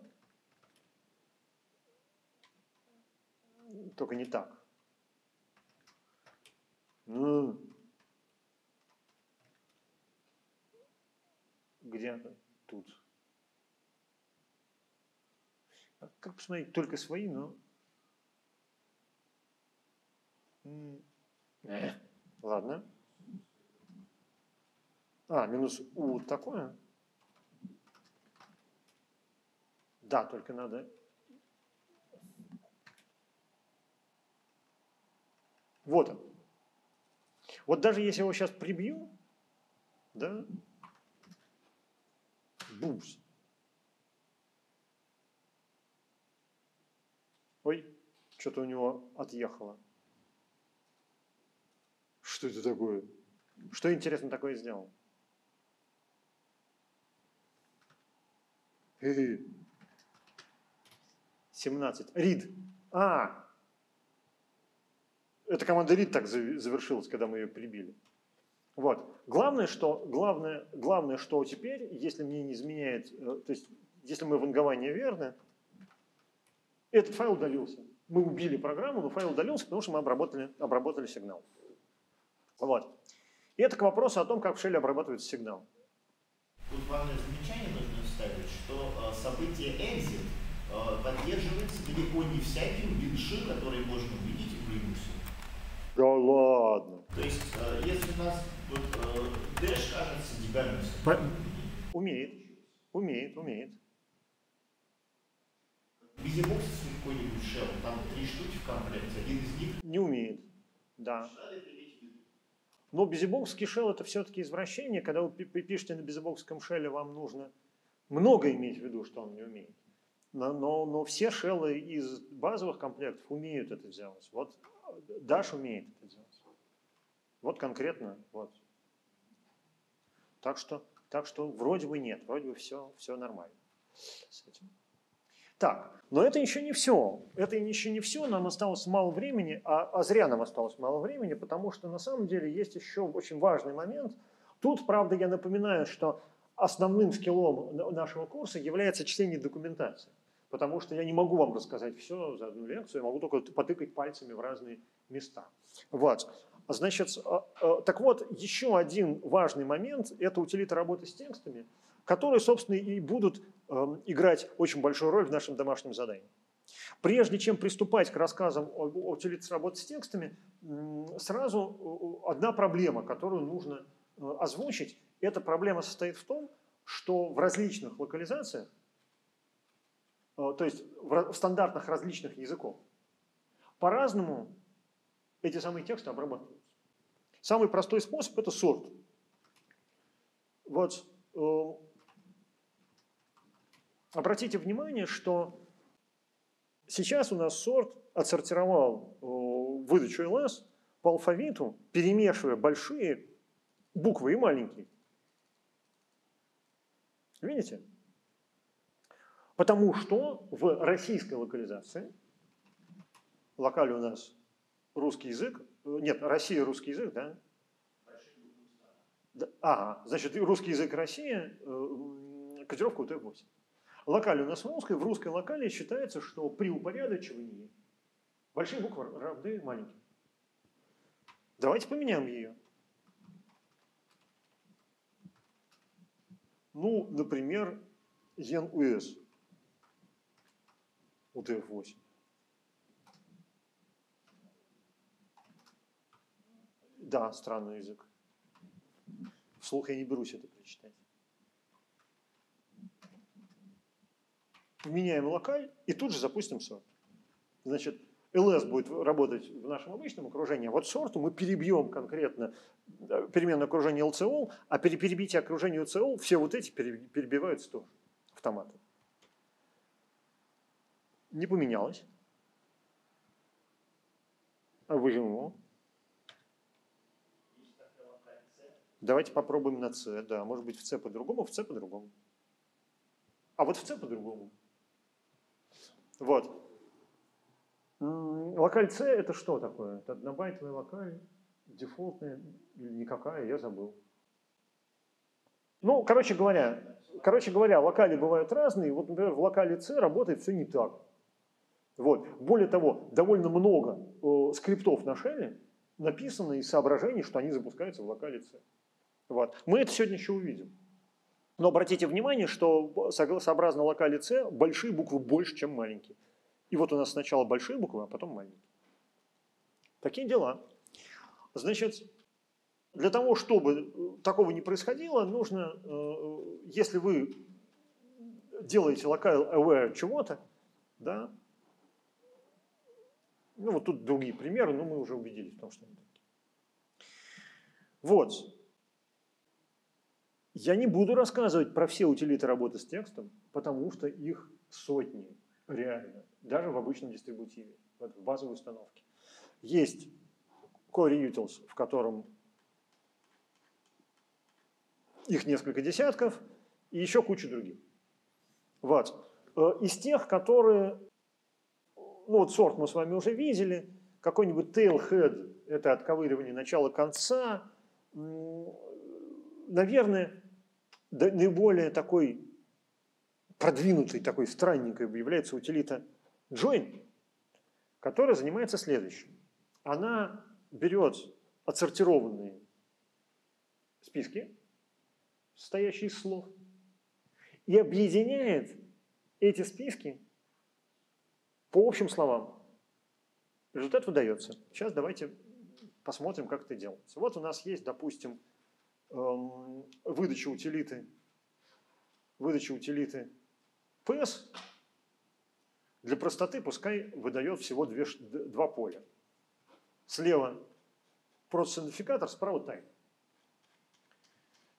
только не так. Ну, где-то тут. А как посмотреть, только свои, но... Э, ладно. А, минус U такое? Да, только надо... Вот он. Вот даже если его сейчас прибью, да, бумс. Ой, что-то у него отъехало. Что это такое? Что интересно такое сделал? 17. Рид. А, эта команда Рид так завершилась, когда мы ее прибили. Вот. Главное, что, главное, главное, что теперь, если мне не изменяет, э, то есть если мы вангование верны, этот файл удалился. Мы убили программу, но файл удалился, потому что мы обработали, обработали сигнал. Вот. И это к вопросу о том, как в шеле обрабатывается сигнал. Тут важное замечание нужно вставить, что э, событие exit э, поддерживается далеко не всяким бинши, который можно увидеть. Да ладно. То есть, э, если у нас вот, Dash кажется дебильным. Умеет, умеет, умеет. Визибокс какой-нибудь shell, там три штуки в комплекте, один из них... Не умеет, да. Но безебокский шелл это все-таки извращение. Когда вы пишете на безебокском шелле, вам нужно много иметь в виду, что он не умеет. Но, но, но все шеллы из базовых комплектов умеют это делать. Вот Dash умеет это делать. Вот конкретно, вот. Так что, так что вроде бы нет, вроде бы все, все нормально с этим. Так, но это еще не все. Это еще не все, нам осталось мало времени, а, а зря нам осталось мало времени, потому что на самом деле есть еще очень важный момент. Тут, правда, я напоминаю, что основным скиллом нашего курса является чтение документации. Потому что я не могу вам рассказать все за одну лекцию, я могу только потыкать пальцами в разные места. Вот. Значит, а, а, так вот, еще один важный момент – это утилита работы с текстами – которые, собственно, и будут эм, играть очень большую роль в нашем домашнем задании. Прежде чем приступать к рассказам о утилитах работы с текстами, сразу одна проблема, которую нужно э, озвучить. Эта проблема состоит в том, что в различных локализациях, то есть в стандартных различных языков, по-разному эти самые тексты обрабатываются. Самый простой способ – это сорт. Вот э, Обратите внимание, что сейчас у нас сорт отсортировал э, выдачу LS по алфавиту, перемешивая большие буквы и маленькие. Видите? Потому что в российской локализации, локале у нас русский язык, э, нет, Россия русский язык, да? Ага, значит, русский язык Россия, э, котировка УТ-8. Локаль у нас русская, в русской локале считается, что при упорядочивании большие буквы равны маленьким. Давайте поменяем ее. Ну, например, ен УС. УТФ-8. Да, странный язык. Вслух я не берусь это прочитать. меняем локаль и тут же запустим сорт. Значит, ls будет работать в нашем обычном окружении, а вот сорту мы перебьем конкретно э, переменное окружение LCOL, а при перебитии окружения LCOL все вот эти перебиваются тоже автоматом. Не поменялось. А выжмем его. Давайте попробуем на C, да. Может быть в C по-другому, в C по-другому. А вот в C по-другому. Вот. Локаль C это что такое? Это однобайтовый локаль, дефолтная или никакая, я забыл. Ну, короче говоря, короче говоря, локали бывают разные. Вот, например, в локале C работает все не так. Вот. Более того, довольно много э, скриптов на шеле написано из соображений, что они запускаются в локале C. Вот. Мы это сегодня еще увидим. Но обратите внимание, что сообразно локали C большие буквы больше, чем маленькие. И вот у нас сначала большие буквы, а потом маленькие. Такие дела. Значит, Для того, чтобы такого не происходило, нужно, если вы делаете local aware чего-то, да, ну вот тут другие примеры, но мы уже убедились в том, что они такие. Вот. Я не буду рассказывать про все утилиты работы с текстом, потому что их сотни, реально, даже в обычном дистрибутиве, в базовой установке. Есть Core Utils, в котором их несколько десятков, и еще куча других. Вот. Э, из тех, которые, ну вот сорт мы с вами уже видели, какой-нибудь tailhead, это отковыривание начала-конца, наверное, наиболее такой продвинутой, такой странненькой является утилита join, которая занимается следующим. Она берет отсортированные списки, состоящие из слов, и объединяет эти списки по общим словам. Результат выдается. Сейчас давайте посмотрим, как это делается. Вот у нас есть, допустим, эм, выдача утилиты, выдача утилиты PS. Для простоты пускай выдает всего две, два поля. Слева процесс-идентификатор, справа тайм.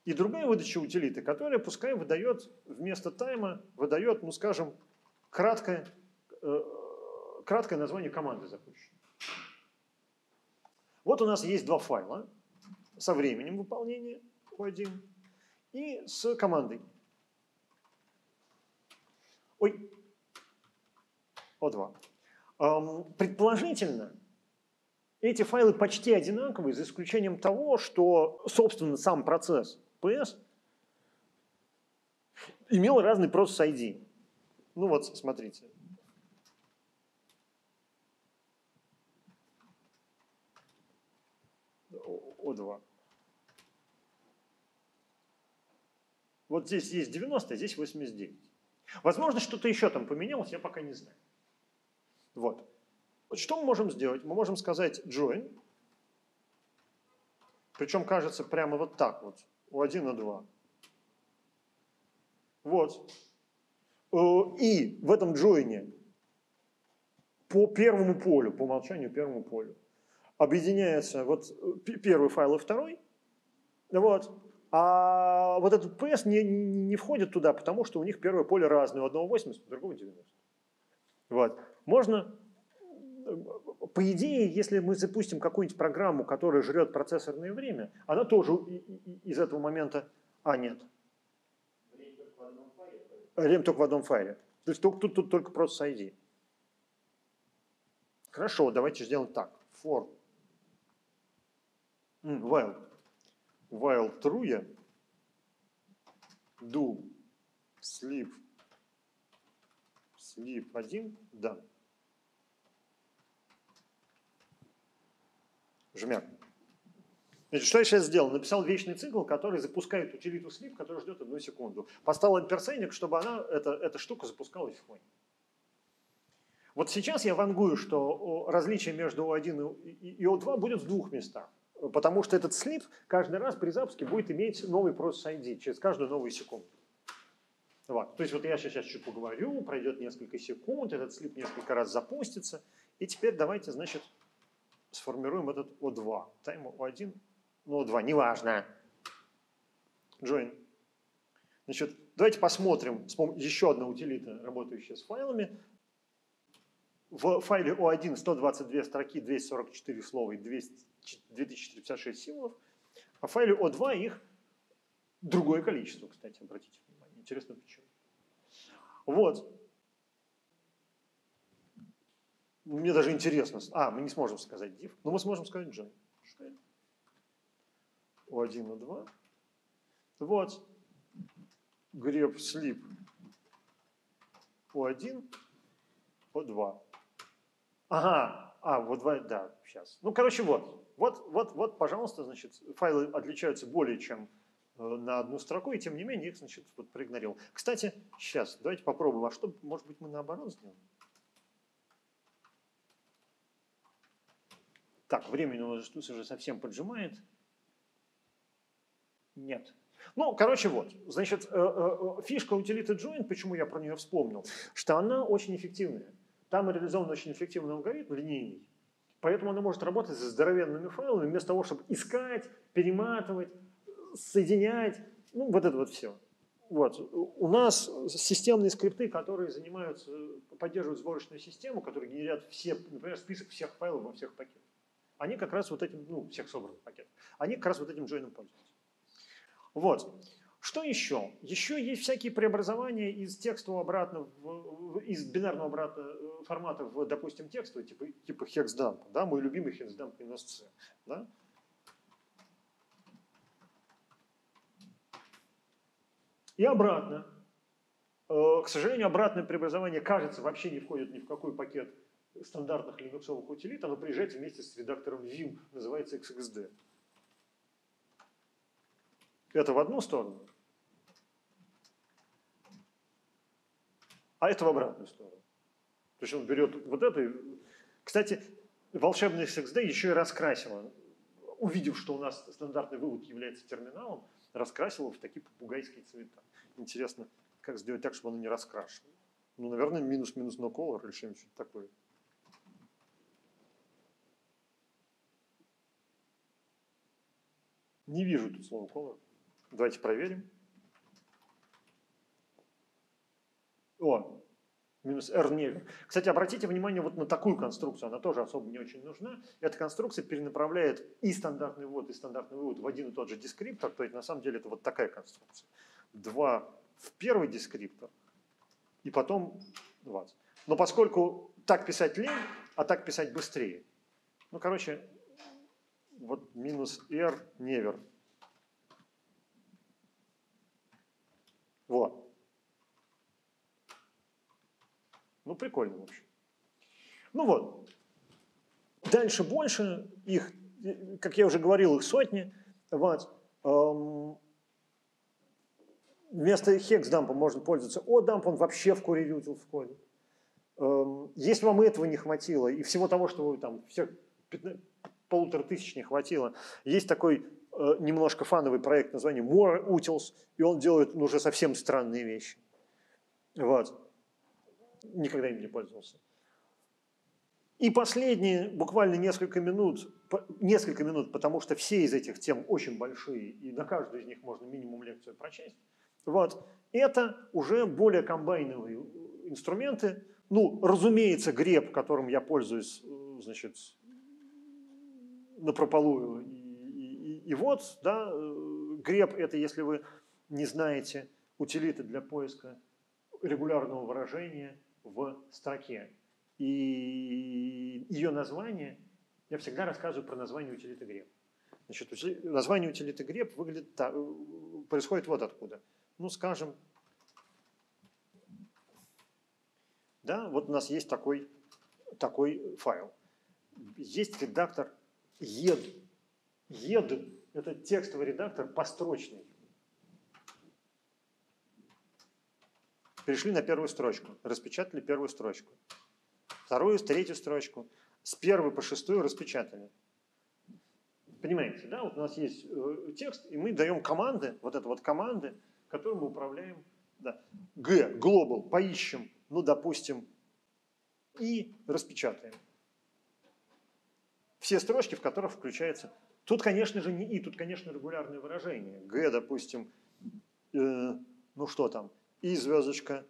И другая выдача утилиты, которая пускай выдает вместо тайма, выдает, ну скажем, краткое, э, краткое название команды запущенной. Вот у нас есть два файла со временем выполнения O1 и с командой. Ой, O2. Эм, предположительно, эти файлы почти одинаковые, за исключением того, что, собственно, сам процесс PS имел разный процесс ID. Ну вот, смотрите. О2. Вот здесь есть 90, а здесь 89. Возможно, что-то еще там поменялось, я пока не знаю. Вот. Вот что мы можем сделать? Мы можем сказать join, причем кажется прямо вот так вот у 1 на 2. Вот. Э, и в этом джойне по первому полю, по умолчанию первому полю, объединяется вот первый файл и второй, вот, а вот этот PS не, не входит туда, потому что у них первое поле разное, у одного 80, у другого 90. Вот. Можно, э, по идее, если мы запустим какую-нибудь программу, которая жрет процессорное время, она тоже из этого момента... А, нет. Время только в одном файле. Время только в одном файле. То есть тут, тут, тут только процесс ID. Хорошо, давайте сделаем так. For while, while true do sleep sleep 1 done. Жмяк. Значит, что я сейчас сделал? Написал вечный цикл, который запускает утилиту sleep, который ждет одну секунду. Поставил амперсейник, чтобы она, эта, эта штука запускалась в фоне. Вот сейчас я вангую, что различие между O1 и O2 будет в двух местах. Потому что этот слип каждый раз при запуске будет иметь новый процесс ID через каждую новую секунду. Вот. То есть вот я сейчас чуть поговорю, пройдет несколько секунд, этот слип несколько раз запустится. И теперь давайте, значит, сформируем этот O2. Тайм O1, ну O2, неважно. Join. Значит, давайте посмотрим, еще одна утилита, работающая с файлами. В файле O1 122 строки, 244 слова и 200, 2056 символов, а в файле O2 их другое количество, кстати, обратите внимание. Интересно почему. Вот. Мне даже интересно. А, мы не сможем сказать div, но мы сможем сказать join. O1 и 2. Вот. Grep sleep O1, O2. Ага, а, вот да, сейчас. Ну, короче, вот. Вот, вот, вот, пожалуйста, значит, файлы отличаются более чем э, на одну строку, и тем не менее их, значит, вот проигнорировал. Кстати, сейчас, давайте попробуем, а что, может быть, мы наоборот сделаем? Так, времени у нас уже совсем поджимает. Нет. Ну, короче, вот. Значит, э, э, фишка утилиты join, почему я про нее вспомнил, что она очень эффективная. Там реализован очень эффективный алгоритм, линейный. Поэтому она может работать с здоровенными файлами, вместо того, чтобы искать, перематывать, соединять, ну, вот это вот все. Вот. У нас системные скрипты, которые занимаются, поддерживают сборочную систему, которые генерят все, например, список всех файлов во всех пакетах. Они как раз вот этим, ну, всех собранных пакетов, они как раз вот этим джойном пользуются. Вот. Что еще? Еще есть всякие преобразования из текстового обратно, в, из бинарного обратно э, формата в, допустим, текстовый, типа, типа хексдамп, да, мой любимый хексдамп минус c. Да? И обратно. Э, к сожалению, обратное преобразование, кажется, вообще не входит ни в какой пакет стандартных линуксовых утилит, оно приезжает вместе с редактором Vim, называется XXD. Это в одну сторону, а это в обратную сторону. То есть он берет вот это. Кстати, волшебный XXD еще и раскрасил. Увидев, что у нас стандартный вывод является терминалом, раскрасил его в такие попугайские цвета. Интересно, как сделать так, чтобы оно не раскрашивало. Ну, наверное, минус-минус no color или что-нибудь такое. Не вижу тут слова color. Давайте проверим. О, минус R невер. Кстати, обратите внимание вот на такую конструкцию, она тоже особо не очень нужна. Эта конструкция перенаправляет и стандартный ввод, и стандартный вывод в один и тот же дескриптор, то есть на самом деле это вот такая конструкция. Два в первый дескриптор, и потом 20. Но поскольку так писать лень, а так писать быстрее, ну, короче, вот минус R невер Вот. Ну, прикольно, в общем. Ну вот. Дальше больше, их, как я уже говорил, их сотни. Вот. Эм, вместо хекс-дампа можно пользоваться о-дамп, он вообще в Core в коде. Эм, если вам этого не хватило, и всего того, что вы там, всех 15, полутора тысяч не хватило, есть такой Э, немножко фановый проект названием More Utils, и он делает ну, уже совсем странные вещи. Вот. Никогда им не пользовался. И последние буквально несколько минут, несколько минут, потому что все из этих тем очень большие, и на каждую из них можно минимум лекцию прочесть. Вот. Это уже более комбайновые инструменты. Ну, разумеется, греб, которым я пользуюсь, э, значит, на прополую и вот, да, греб – это, если вы не знаете, утилиты для поиска регулярного выражения в строке. И ее название, я всегда рассказываю про название утилиты греб. Значит, название утилиты греб выглядит так, происходит вот откуда. Ну, скажем, да, вот у нас есть такой, такой файл. Есть редактор ED. ED это текстовый редактор построчный. Перешли на первую строчку, распечатали первую строчку. Вторую, третью строчку. С первой по шестую распечатали. Понимаете, да? Вот у нас есть э, текст, и мы даем команды, вот это вот команды, которым мы управляем. Да. Г, global, поищем, ну, допустим, и распечатаем. Все строчки, в которых включается Тут, конечно же, не и, тут, конечно, регулярное выражение. Г, допустим, э, ну что там, и звездочка,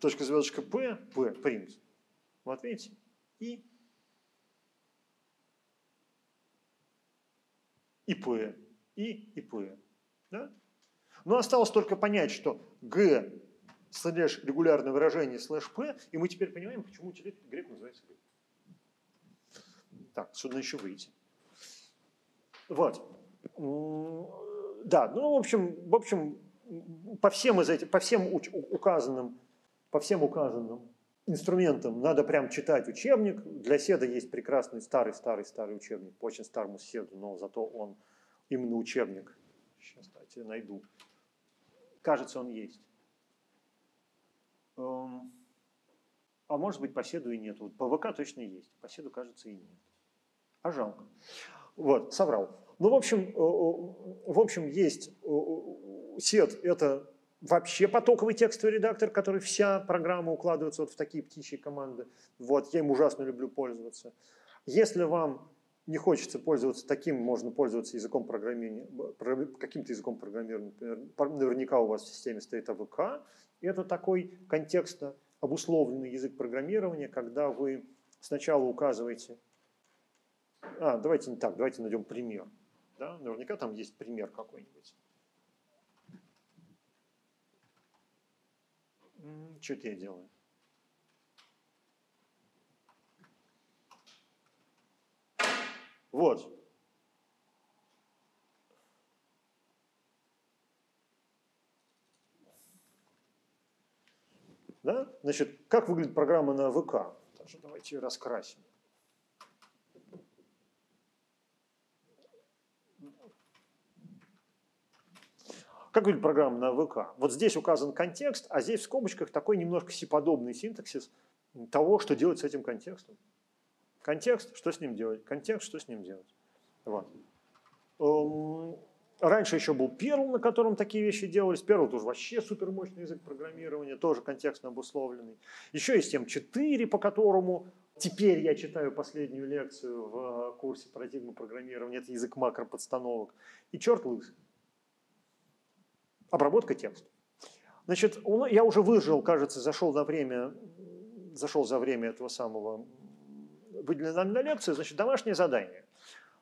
точка звездочка П, П, принт. Вот видите? И, и П, и, и П. Да? Но осталось только понять, что Г слэш регулярное выражение слэш П, и мы теперь понимаем, почему грек называется Г. Так, сюда еще выйти. Вот. Да, ну, в общем, в общем по всем, из этих, по всем указанным, по всем указанным инструментам надо прям читать учебник. Для седа есть прекрасный старый-старый-старый учебник по очень старому седу, но зато он именно учебник. Сейчас, кстати, найду. Кажется, он есть. Эм, а может быть, по седу и нет. Вот по ВК точно есть, по седу, кажется, и нет. А жалко. Вот, соврал. Ну, в общем, в общем, есть сет – это вообще потоковый текстовый редактор, который вся программа укладывается вот в такие птичьи команды. Вот, я им ужасно люблю пользоваться. Если вам не хочется пользоваться таким, можно пользоваться языком программирования, каким-то языком программирования, наверняка у вас в системе стоит АВК. Это такой контекстно обусловленный язык программирования, когда вы сначала указываете, а, давайте не так, давайте найдем пример. Да? Наверняка там есть пример какой-нибудь. Что это я делаю? Вот. Да? Значит, как выглядит программа на ВК? Даже давайте ее раскрасим. Как выглядит программа на ВК? Вот здесь указан контекст, а здесь в скобочках такой немножко сиподобный синтаксис того, что делать с этим контекстом. Контекст, что с ним делать? Контекст, что с ним делать? Вот. Эм, раньше еще был Perl, на котором такие вещи делались. Perl тоже вообще супермощный язык программирования, тоже контекстно обусловленный. Еще есть M4, по которому теперь я читаю последнюю лекцию в курсе парадигмы программирования. Это язык макроподстановок. И черт лысый. Обработка текста. Значит, я уже выжил, кажется, зашел на время, зашел за время этого самого выделенной на лекции, значит, домашнее задание.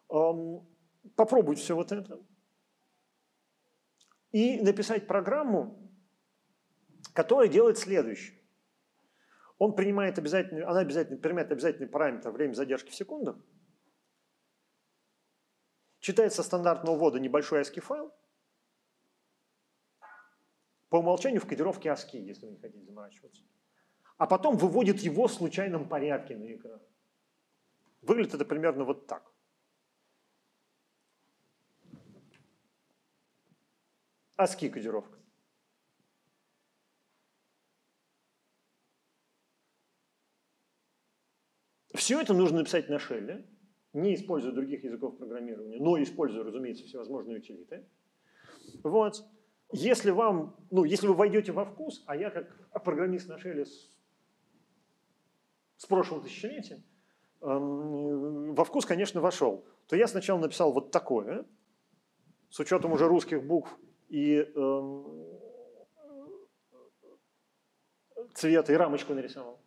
Попробуйте все вот это. И написать программу, которая делает следующее. Он принимает обязательно, она обязательно принимает обязательный параметр время задержки в секундах, читает со стандартного ввода небольшой ASCII файл, по умолчанию в кодировке ASCII, если вы не хотите заморачиваться. А потом выводит его в случайном порядке на экран. Выглядит это примерно вот так. ASCII кодировка. Все это нужно написать на шелле, не используя других языков программирования, но используя, разумеется, всевозможные утилиты. Вот. Если вам, ну, если вы войдете во вкус, а я как программист на шеле с, с прошлого тысячелетия, эм, во вкус, конечно, вошел, то я сначала написал вот такое, с учетом уже русских букв и эм, цвета, и рамочку нарисовал.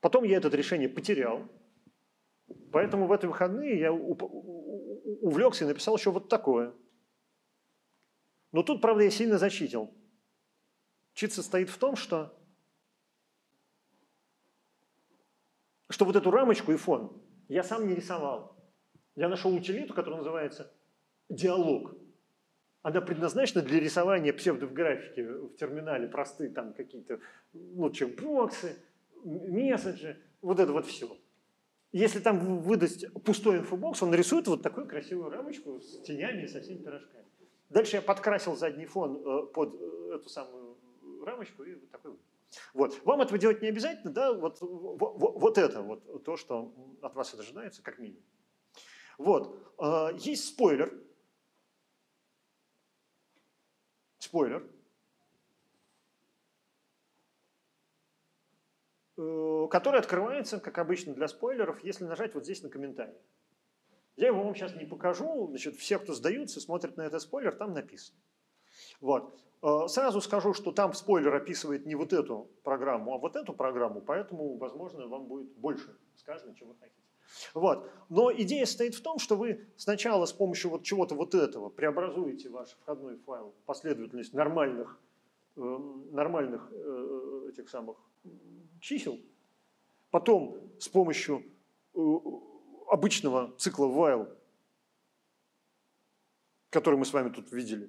Потом я это решение потерял, поэтому в эти выходные я увлекся и написал еще вот такое – но тут, правда, я сильно зачитил. Чит состоит в том, что, что вот эту рамочку и фон я сам не рисовал. Я нашел утилиту, которая называется диалог. Она предназначена для рисования псевдографики в терминале, простые там какие-то ну, чекбоксы, месседжи, вот это вот все. Если там выдать пустой infobox, он нарисует вот такую красивую рамочку с тенями и со всеми пирожками. Дальше я подкрасил задний фон э, под э, эту самую рамочку и вот такой вот. Вам этого делать не обязательно, да, вот, вот, вот это, вот то, что от вас ожидается, как минимум. Вот. Э, есть спойлер. Спойлер. который открывается, как обычно для спойлеров, если нажать вот здесь на комментарий. Я его вам сейчас не покажу, значит, все, кто сдаются, смотрят на этот спойлер, там написано. Вот. Э, сразу скажу, что там спойлер описывает не вот эту программу, а вот эту программу, поэтому, возможно, вам будет больше сказано, чем вы хотите. Вот. Но идея состоит в том, что вы сначала с помощью вот чего-то вот этого преобразуете ваш входной файл последовательность нормальных, э, нормальных э, этих самых чисел, потом с помощью обычного цикла while, который мы с вами тут видели.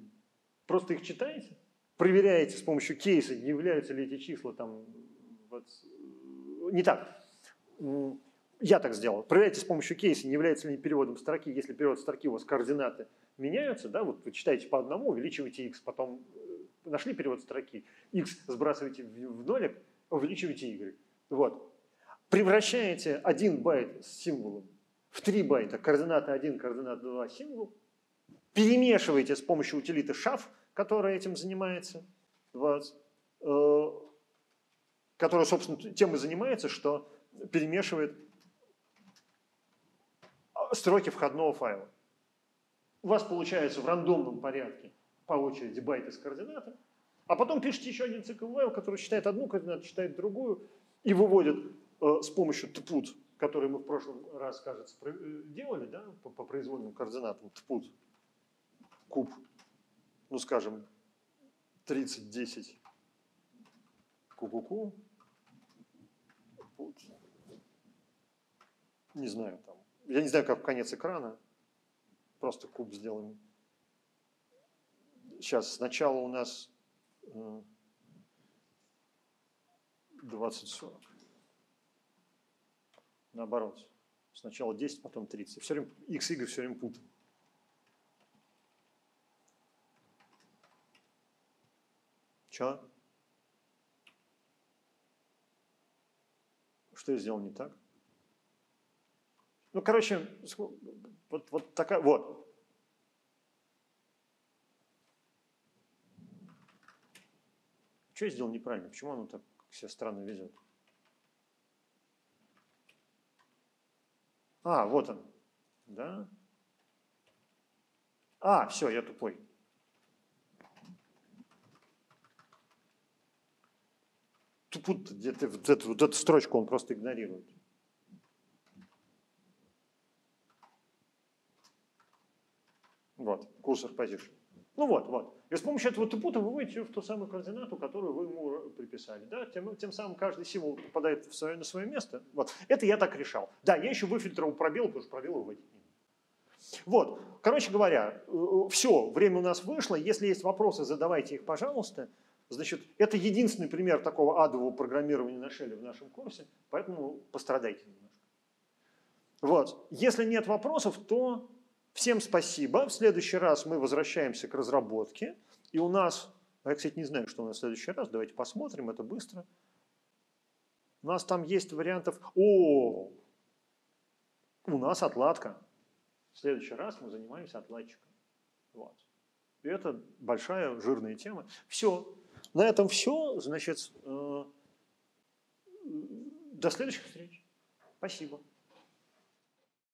Просто их читаете, проверяете с помощью кейса, являются ли эти числа там... Вот, не так. Я так сделал. Проверяйте с помощью кейса, не является ли переводом строки. Если перевод строки у вас координаты меняются, да, вот вы читаете по одному, увеличиваете x, потом э, нашли перевод строки, x сбрасываете в нолик, увеличиваете y. Вот. Превращаете один байт с символом в 3 байта. Координата 1, координата 2 символ, перемешиваете с помощью утилиты шаф, которая этим занимается, вот, э, которая, собственно, тем и занимается, что перемешивает строки входного файла. У вас получается в рандомном порядке по очереди байты с координатами, а потом пишите еще один цикл while, который считает одну координату, считает другую и выводит э, с помощью tput, который мы в прошлый раз, кажется, э, делали, да, по, по произвольным координатам, tput, куб, ну, скажем, 30, 10, ку-ку-ку, не знаю, там, я не знаю, как конец экрана, просто куб сделаем. Сейчас, сначала у нас 20-40. Наоборот. Сначала 10, потом 30. Все время, x, y все время путаю. Че? Что я сделал не так? Ну, короче, вот, вот такая, вот. Что я сделал неправильно? Почему оно так себя странно везет? А, вот он. Да? А, все, я тупой. Тут где-то вот эту, вот эту строчку он просто игнорирует. Вот, курсор position. Ну вот, вот. И с помощью этого тупута вы выводите в ту самую координату, которую вы ему приписали. Да? Тем, тем самым каждый символ попадает в свое, на свое место. Вот. Это я так решал. Да, я еще выфильтровал пробел, потому что пробел выводить не Вот, короче говоря, э, э, все, время у нас вышло. Если есть вопросы, задавайте их, пожалуйста. Значит, это единственный пример такого адового программирования на шеле в нашем курсе, поэтому пострадайте немножко. Вот. Если нет вопросов, то Всем спасибо. В следующий раз мы возвращаемся к разработке. И у нас, а я, кстати, не знаю, что у нас в следующий раз. Давайте посмотрим, это быстро. У нас там есть вариантов... О, у нас отладка. В следующий раз мы занимаемся отладчиком. Вот. И это большая жирная тема. Все. На этом все. Значит, э, до следующих встреч. Спасибо.